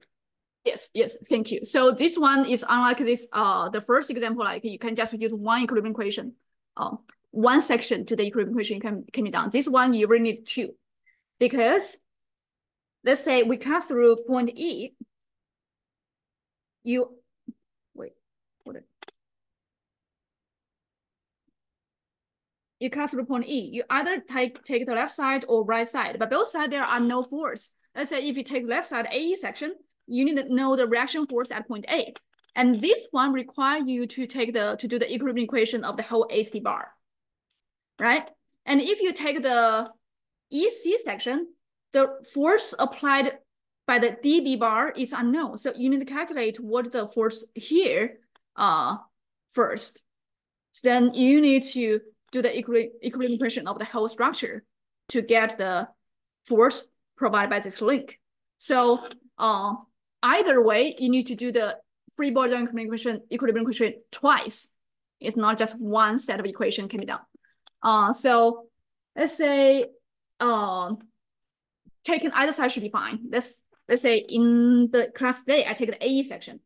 Yes, yes, thank you. So this one is unlike this, uh, the first example, like you can just use one equilibrium equation, uh, one section to the equilibrium equation can, can be done. This one, you really need two because let's say we cut through point E, you, wait, what you cut through point E, you either take, take the left side or right side, but both sides there are no force. let's say if you take left side AE section, you need to know the reaction force at point A. And this one require you to take the, to do the equilibrium equation of the whole AC bar, right? And if you take the EC section, the force applied by the DB bar is unknown. So you need to calculate what the force here uh, first. Then you need to do the equilibrium equation of the whole structure to get the force provided by this link. So uh, either way, you need to do the free body equilibrium equation, equilibrium equation twice. It's not just one set of equation can be done. Uh, so let's say um, taking either side should be fine. Let's let's say in the class today, I take the AE section.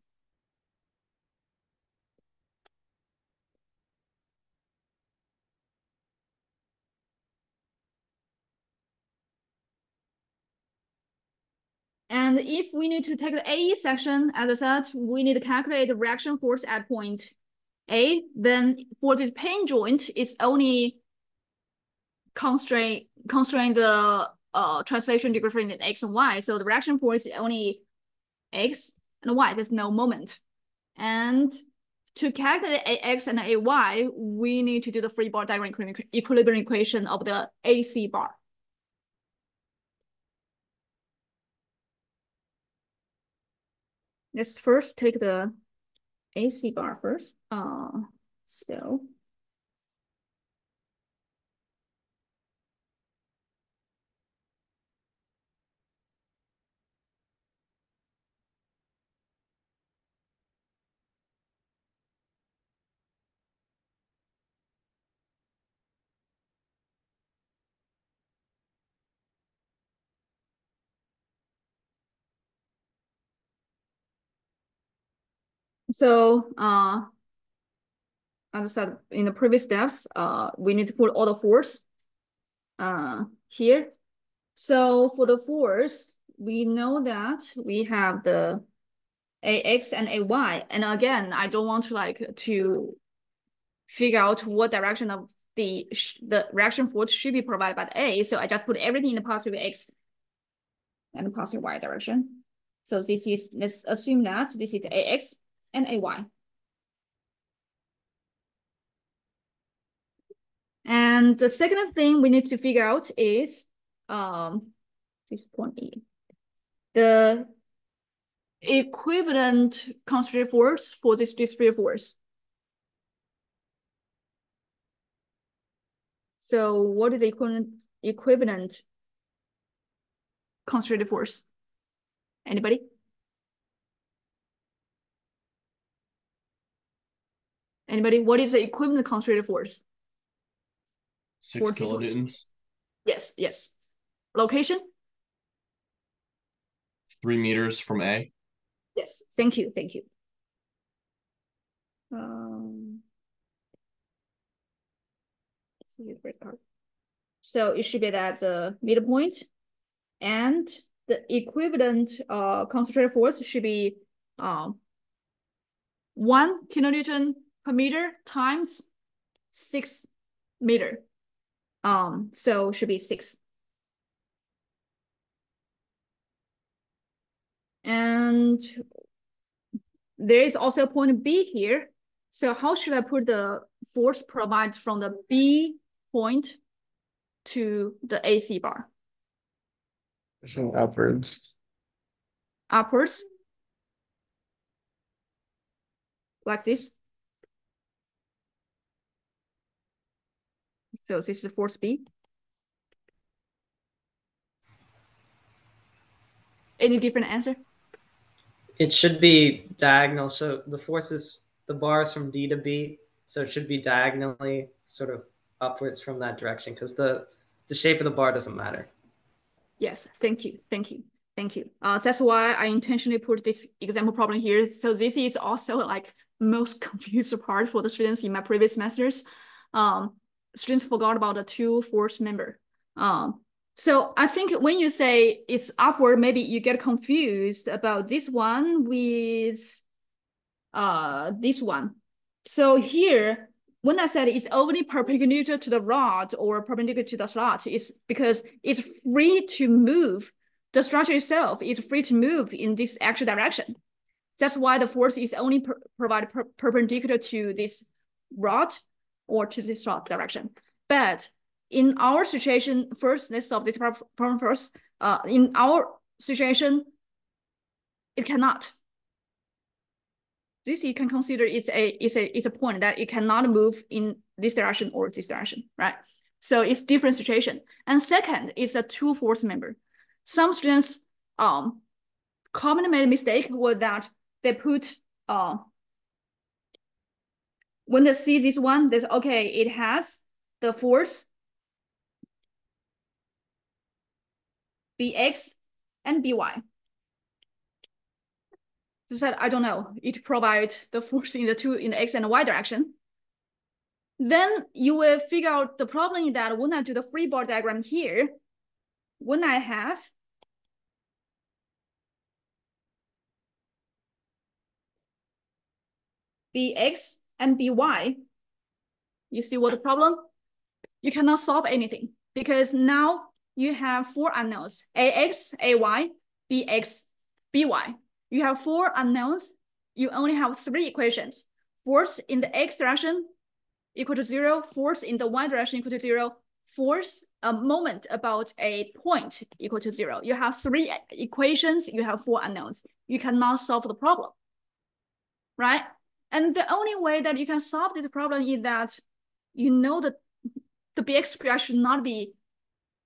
And if we need to take the AE section, as I said, we need to calculate the reaction force at point A. Then for this pin joint, it's only constrain constrain the uh translation degree in x and y. So the reaction force is only x and y. There's no moment. And to calculate ax and ay, we need to do the free body diagram equilibrium equation of the AC bar. Let's first take the AC bar first. Uh, so So uh, as I said in the previous steps, uh, we need to put all the force uh, here. So for the force, we know that we have the AX and AY. And again, I don't want to like to figure out what direction of the the reaction force should be provided by the A. So I just put everything in the positive X and the positive Y direction. So this is, let's assume that this is AX and AY. And the second thing we need to figure out is um, this point E. The equivalent concentrated force for this discrete force. So what is the equivalent equivalent concentrated force? Anybody? Anybody? What is the equivalent concentrated force? Six Force kilonewtons, Yes, yes. Location? three meters from A. Yes. Thank you. Thank you. Um, let's see the first part. So it should be at the midpoint and the equivalent uh concentrated force should be um one kilonewton per meter times six meter. Um, so should be six. And there is also a point B here. So how should I put the force provided from the B point to the AC bar? Pushing upwards. Upwards. Like this. So this is force B. Any different answer? It should be diagonal. So the force is the bar is from D to B. So it should be diagonally sort of upwards from that direction because the the shape of the bar doesn't matter. Yes, thank you, thank you, thank you. Uh, that's why I intentionally put this example problem here. So this is also like most confused part for the students in my previous semesters. Um, students forgot about the two force member. Um, so I think when you say it's upward, maybe you get confused about this one with uh this one. So here, when I said it's only perpendicular to the rod or perpendicular to the slot, it's because it's free to move the structure itself is free to move in this actual direction. That's why the force is only per provided per perpendicular to this rod or to this rod direction. But in our situation, first, let's solve this problem first. Uh, in our situation, it cannot. This you can consider is a is a is a point that it cannot move in this direction or this direction, right? So it's different situation. And second is a two force member. Some students um commonly made a mistake was that they put uh when they see this one, say, okay, it has the force bx and by. They said, I don't know, it provides the force in the two in the x and y direction. Then you will figure out the problem that when I do the free body diagram here, when I have bx and by, you see what the problem? You cannot solve anything because now you have four unknowns, ax, ay, bx, by. You have four unknowns. You only have three equations. Force in the x direction equal to zero, force in the y direction equal to zero, force a moment about a point equal to zero. You have three equations, you have four unknowns. You cannot solve the problem, right? And the only way that you can solve this problem is that you know that the bx should not be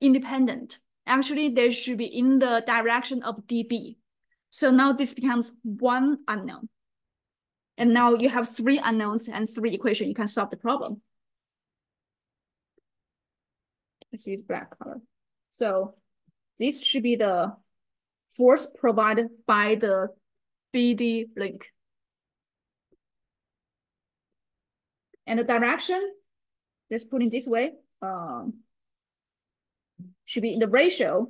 independent. Actually, they should be in the direction of db. So now this becomes one unknown. And now you have three unknowns and three equations. You can solve the problem. Let's use black color. So this should be the force provided by the BD link. And the direction, let's put it this way, um, should be in the ratio.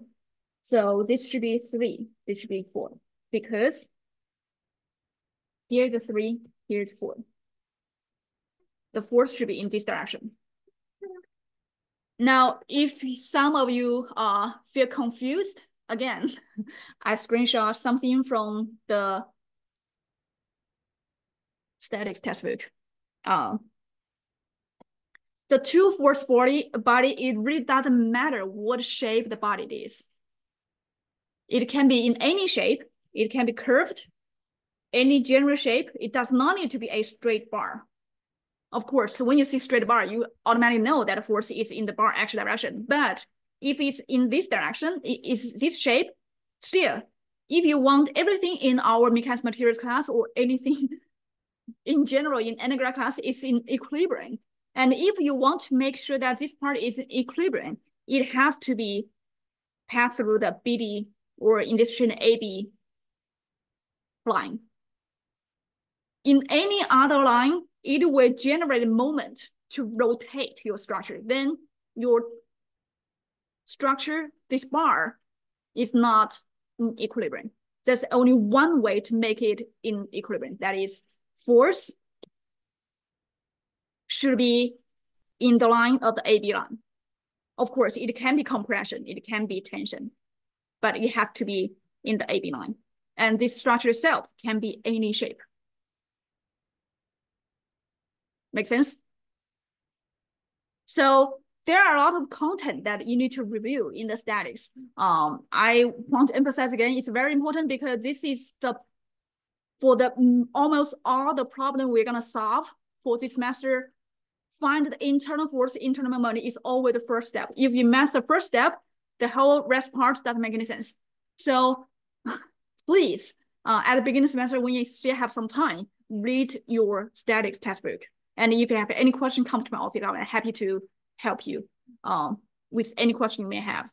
So this should be three, this should be four because here's a three, here's four. The force should be in this direction. Now, if some of you uh, feel confused, again, I screenshot something from the statics textbook. Uh, the two force body, body, it really doesn't matter what shape the body is. It can be in any shape. It can be curved, any general shape. It does not need to be a straight bar. Of course, when you see straight bar, you automatically know that force is in the bar actual direction. But if it's in this direction, it is this shape, still, if you want everything in our mechanics materials class or anything in general in any class is in equilibrium. And if you want to make sure that this part is in equilibrium, it has to be passed through the BD or in this chain AB line. In any other line, it will generate a moment to rotate your structure. Then your structure, this bar, is not in equilibrium. There's only one way to make it in equilibrium. That is force should be in the line of the AB line. Of course, it can be compression, it can be tension, but it has to be in the AB line. And this structure itself can be any shape. Make sense? So there are a lot of content that you need to review in the statics. Um, I want to emphasize again, it's very important because this is the, for the almost all the problem we're gonna solve for this semester, find the internal force, internal moment is always the first step. If you miss the first step, the whole rest part doesn't make any sense. So please, uh, at the beginning of the semester, when you still have some time, read your statics textbook. And if you have any question, come to my office. I'm happy to help you um, with any question you may have.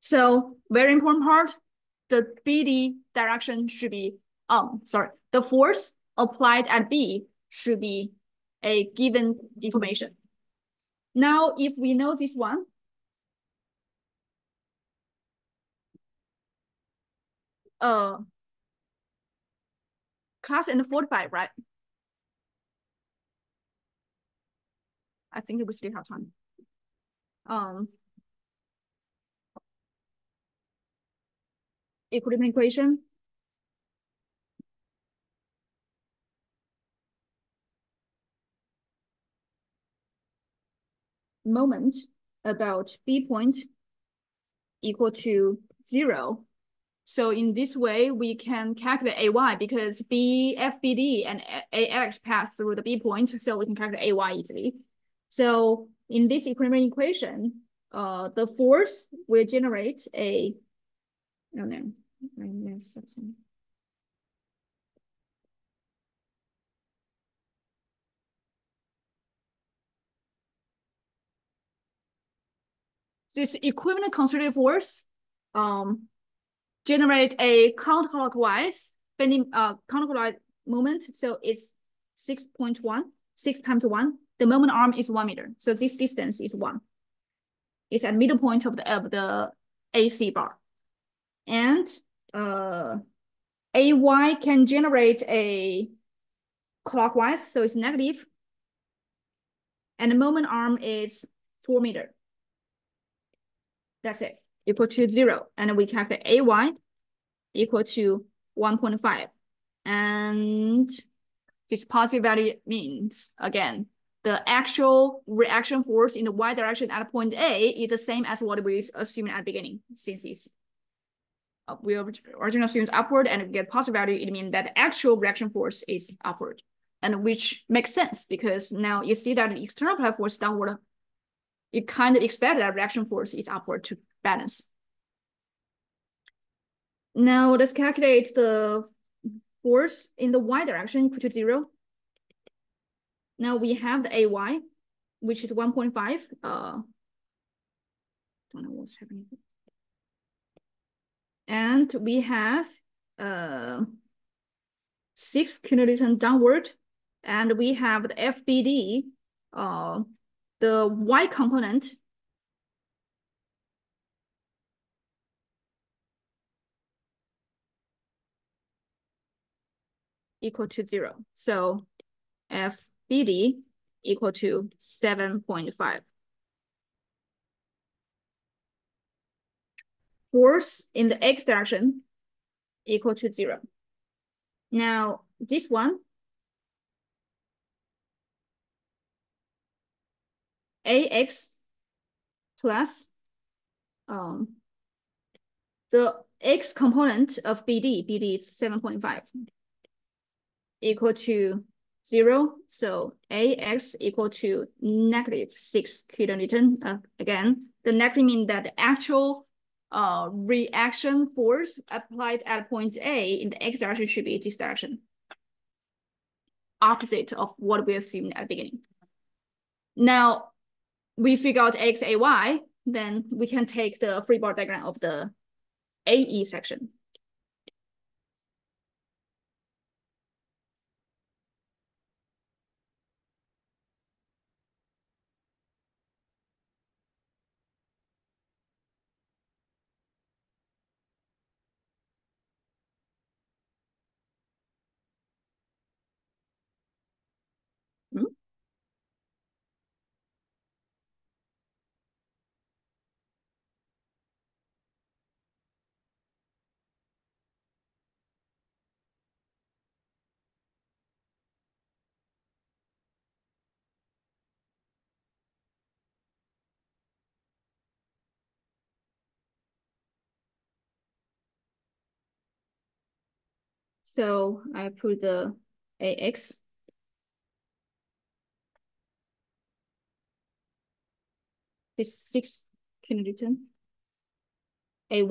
So very important part, the BD direction should be, um, sorry, the force applied at B should be a given information. Now, if we know this one, uh, class and 45, right? I think we still have time. Um, equilibrium equation. Moment about B point equal to zero. So in this way, we can calculate AY because B, FBD and AX pass through the B point, so we can calculate AY easily. So in this equilibrium equation, uh, the force will generate a, oh no, this equivalent concentrated force um, generate a counterclockwise bending uh, counterclockwise moment. So it's 6.1, 6 times 1. The moment arm is 1 meter. So this distance is 1. It's at middle point of the, of the AC bar. And uh, AY can generate a clockwise, so it's negative. And the moment arm is 4 meter. That's it, equal to 0. And we calculate AY equal to 1.5. And this positive value means, again, the actual reaction force in the y direction at point A is the same as what we assumed at the beginning, since it's uh, we originally assumed upward and get positive value, it means that the actual reaction force is upward. And which makes sense because now you see that the external apply force downward, you kind of expect that reaction force is upward to balance. Now let's calculate the force in the y direction equal to zero. Now we have the AY, which is 1.5. Uh, don't know what's happening. And we have uh, 6 kilonewton downward. And we have the FBD, uh, the Y component equal to zero. So FBD equal to 7.5. Force in the X direction equal to zero. Now, this one, AX plus um, the X component of BD, BD is 7.5 equal to zero. So AX equal to negative six kilonewton. Uh, again, the negative means that the actual uh, reaction force applied at point A in the X direction should be this direction. Opposite of what we assumed at the beginning. Now, we figure out X, A, Y, then we can take the free body diagram of the AE section. So I put the AX. It's six kilonewton. AY,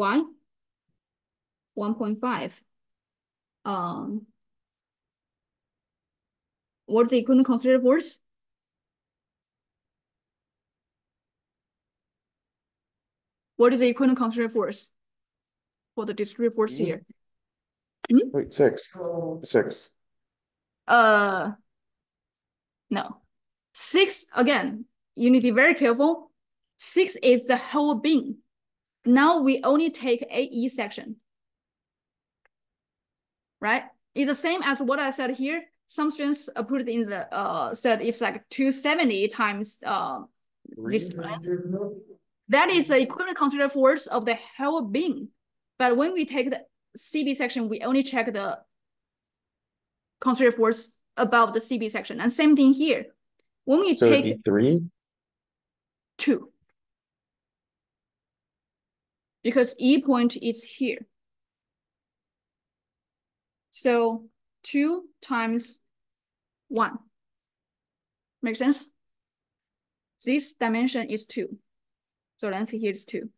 1.5. Um, what's the equivalent concentrated force? What is the equivalent concentrated force for the distributed force mm -hmm. here? Hmm? Wait, six. Six. Uh, no. Six, again, you need to be very careful. Six is the whole beam. Now we only take AE section. Right? It's the same as what I said here. Some students put it in the uh said it's like 270 times uh this length. That is the equivalent concentrated force of the whole beam. But when we take the CB section, we only check the concentrated force above the CB section. And same thing here. When we So take three, two. Because E point is here. So two times one. Make sense? This dimension is two. So length here is two.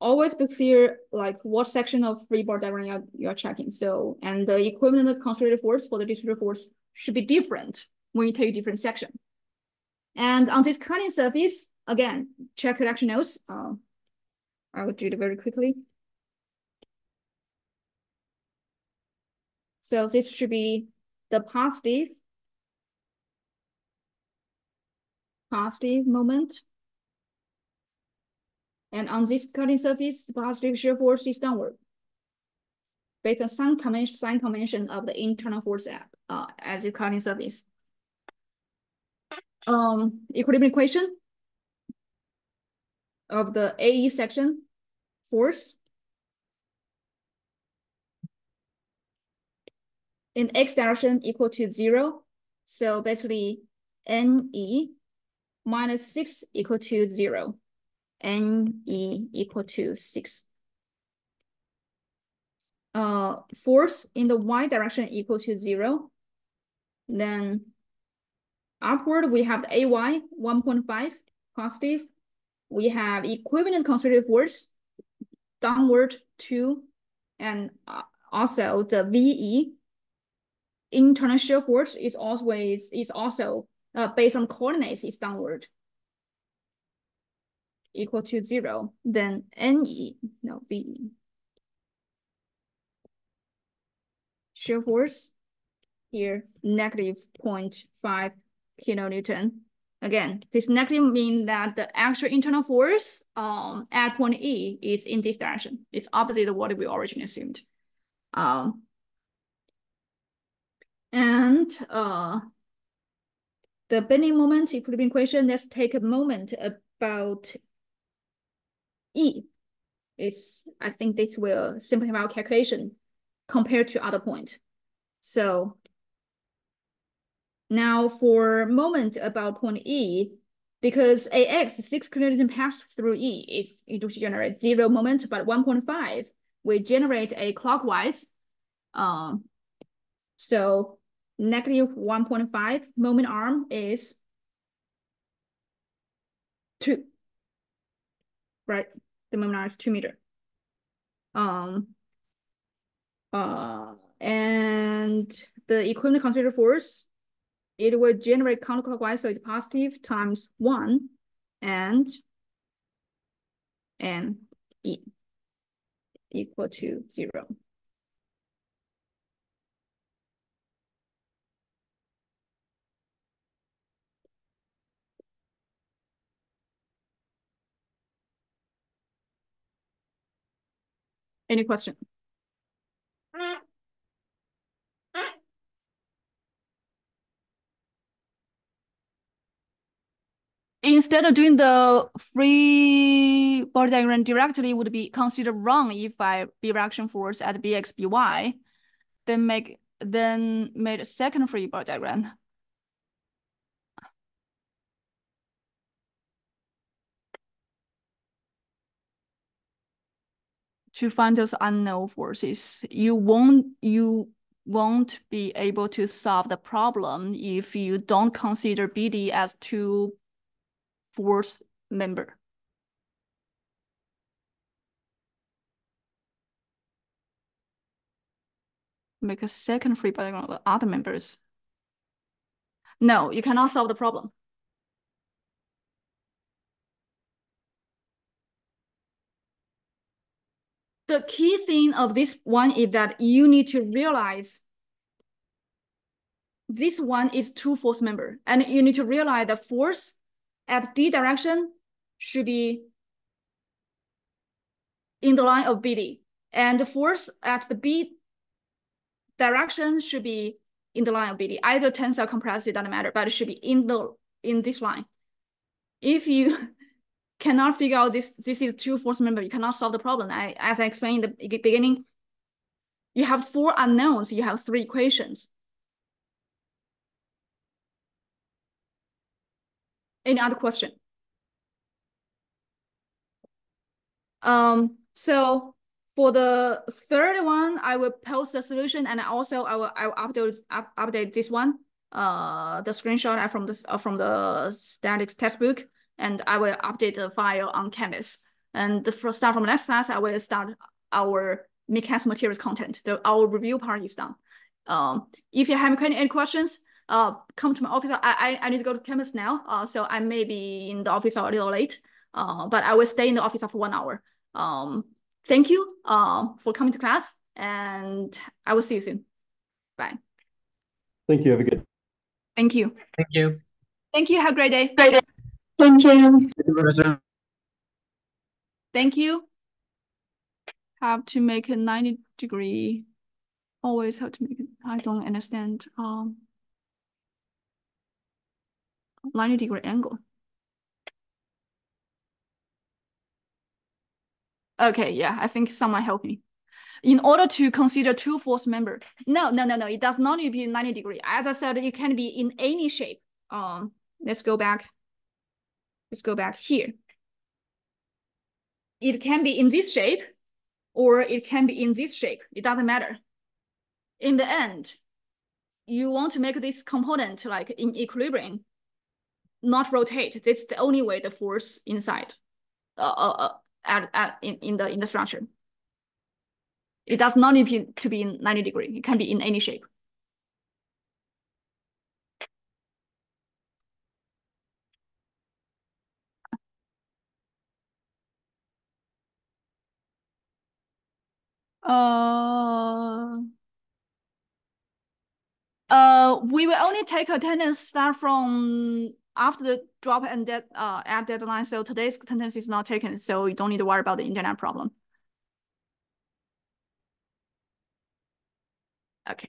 Always be clear like what section of free body diagram you're, you're checking. So, and the equivalent concentrated force for the distributed force should be different when you take different section. And on this cutting surface, again, check reaction notes. Uh, I will do it very quickly. So this should be the positive, positive moment and on this cutting surface, the positive shear force is downward. Based on some convention, sign convention of the internal force at, uh, at the cutting surface. Um, equilibrium equation of the AE section force in x direction equal to zero. So basically NE minus six equal to zero. NE equal to six. Uh, force in the y direction equal to zero. Then upward, we have the AY 1.5 positive. We have equivalent concentrated force downward two, and uh, also the VE internal shear force is always is also uh, based on coordinates is downward equal to zero, then NE, no, VE. Shear force here, negative 0.5 kilonewton. Again, this negative mean that the actual internal force um, at point E is in this direction. It's opposite of what we originally assumed. Um, and uh, the bending moment equilibrium equation, let's take a moment about E. It's, I think this will simplify our calculation compared to other point. So now for moment about point E, because AX, 6 kilonewton passed through E, it's, it will generate zero moment, but 1.5 we generate a clockwise. Um, so negative 1.5 moment arm is 2 right? The moment is two meter. Um, uh, and the equivalent concentrated force, it will generate counterclockwise, so it's positive times one and and E equal to zero. Any question? Instead of doing the free body diagram directly would be considered wrong if I B reaction force at BX, BY, then make then made a second free body diagram. To find those unknown forces. You won't you won't be able to solve the problem if you don't consider BD as two force member. Make a second free body diagram with other members. No, you cannot solve the problem. The key thing of this one is that you need to realize this one is two force member and you need to realize the force at D direction should be in the line of BD and the force at the B direction should be in the line of BD. Either tensile compressed, it doesn't matter, but it should be in the in this line. If you cannot figure out this, this is two force member, you cannot solve the problem. I, as I explained in the beginning, you have four unknowns, you have three equations. Any other question? Um, so for the third one, I will post the solution and also I will I will update up, update this one, uh, the screenshot from the uh, from the statics textbook, and I will update the file on Canvas. And the first start from the next class, I will start our mechanics materials content. The our review part is done. Um, if you have any questions, uh, come to my office. I, I, I need to go to campus now. Uh, so I may be in the office a little late. Uh, but I will stay in the office for one hour. Um, thank you uh, for coming to class, and I will see you soon. Bye. Thank you. Have a good. Thank you. Thank you. Thank you. Have a great day. Great day. Thank you. Thank you. Have to make a 90 degree. Always have to make it. I don't understand. Um, 90 degree angle. Okay, yeah, I think someone help me. In order to consider two force member, no, no, no, no, it does not need to be 90 degree. As I said, it can be in any shape. Um, let's go back. Let's go back here. It can be in this shape, or it can be in this shape. It doesn't matter. In the end, you want to make this component like in equilibrium, not rotate. That's the only way the force inside. Uh, uh, uh at, at in, in the in the structure. It does not need to be in 90 degree. It can be in any shape. Uh, uh, we will only take attendance start from after the drop and dead uh at deadline. So today's attendance is not taken, so you don't need to worry about the internet problem. Okay.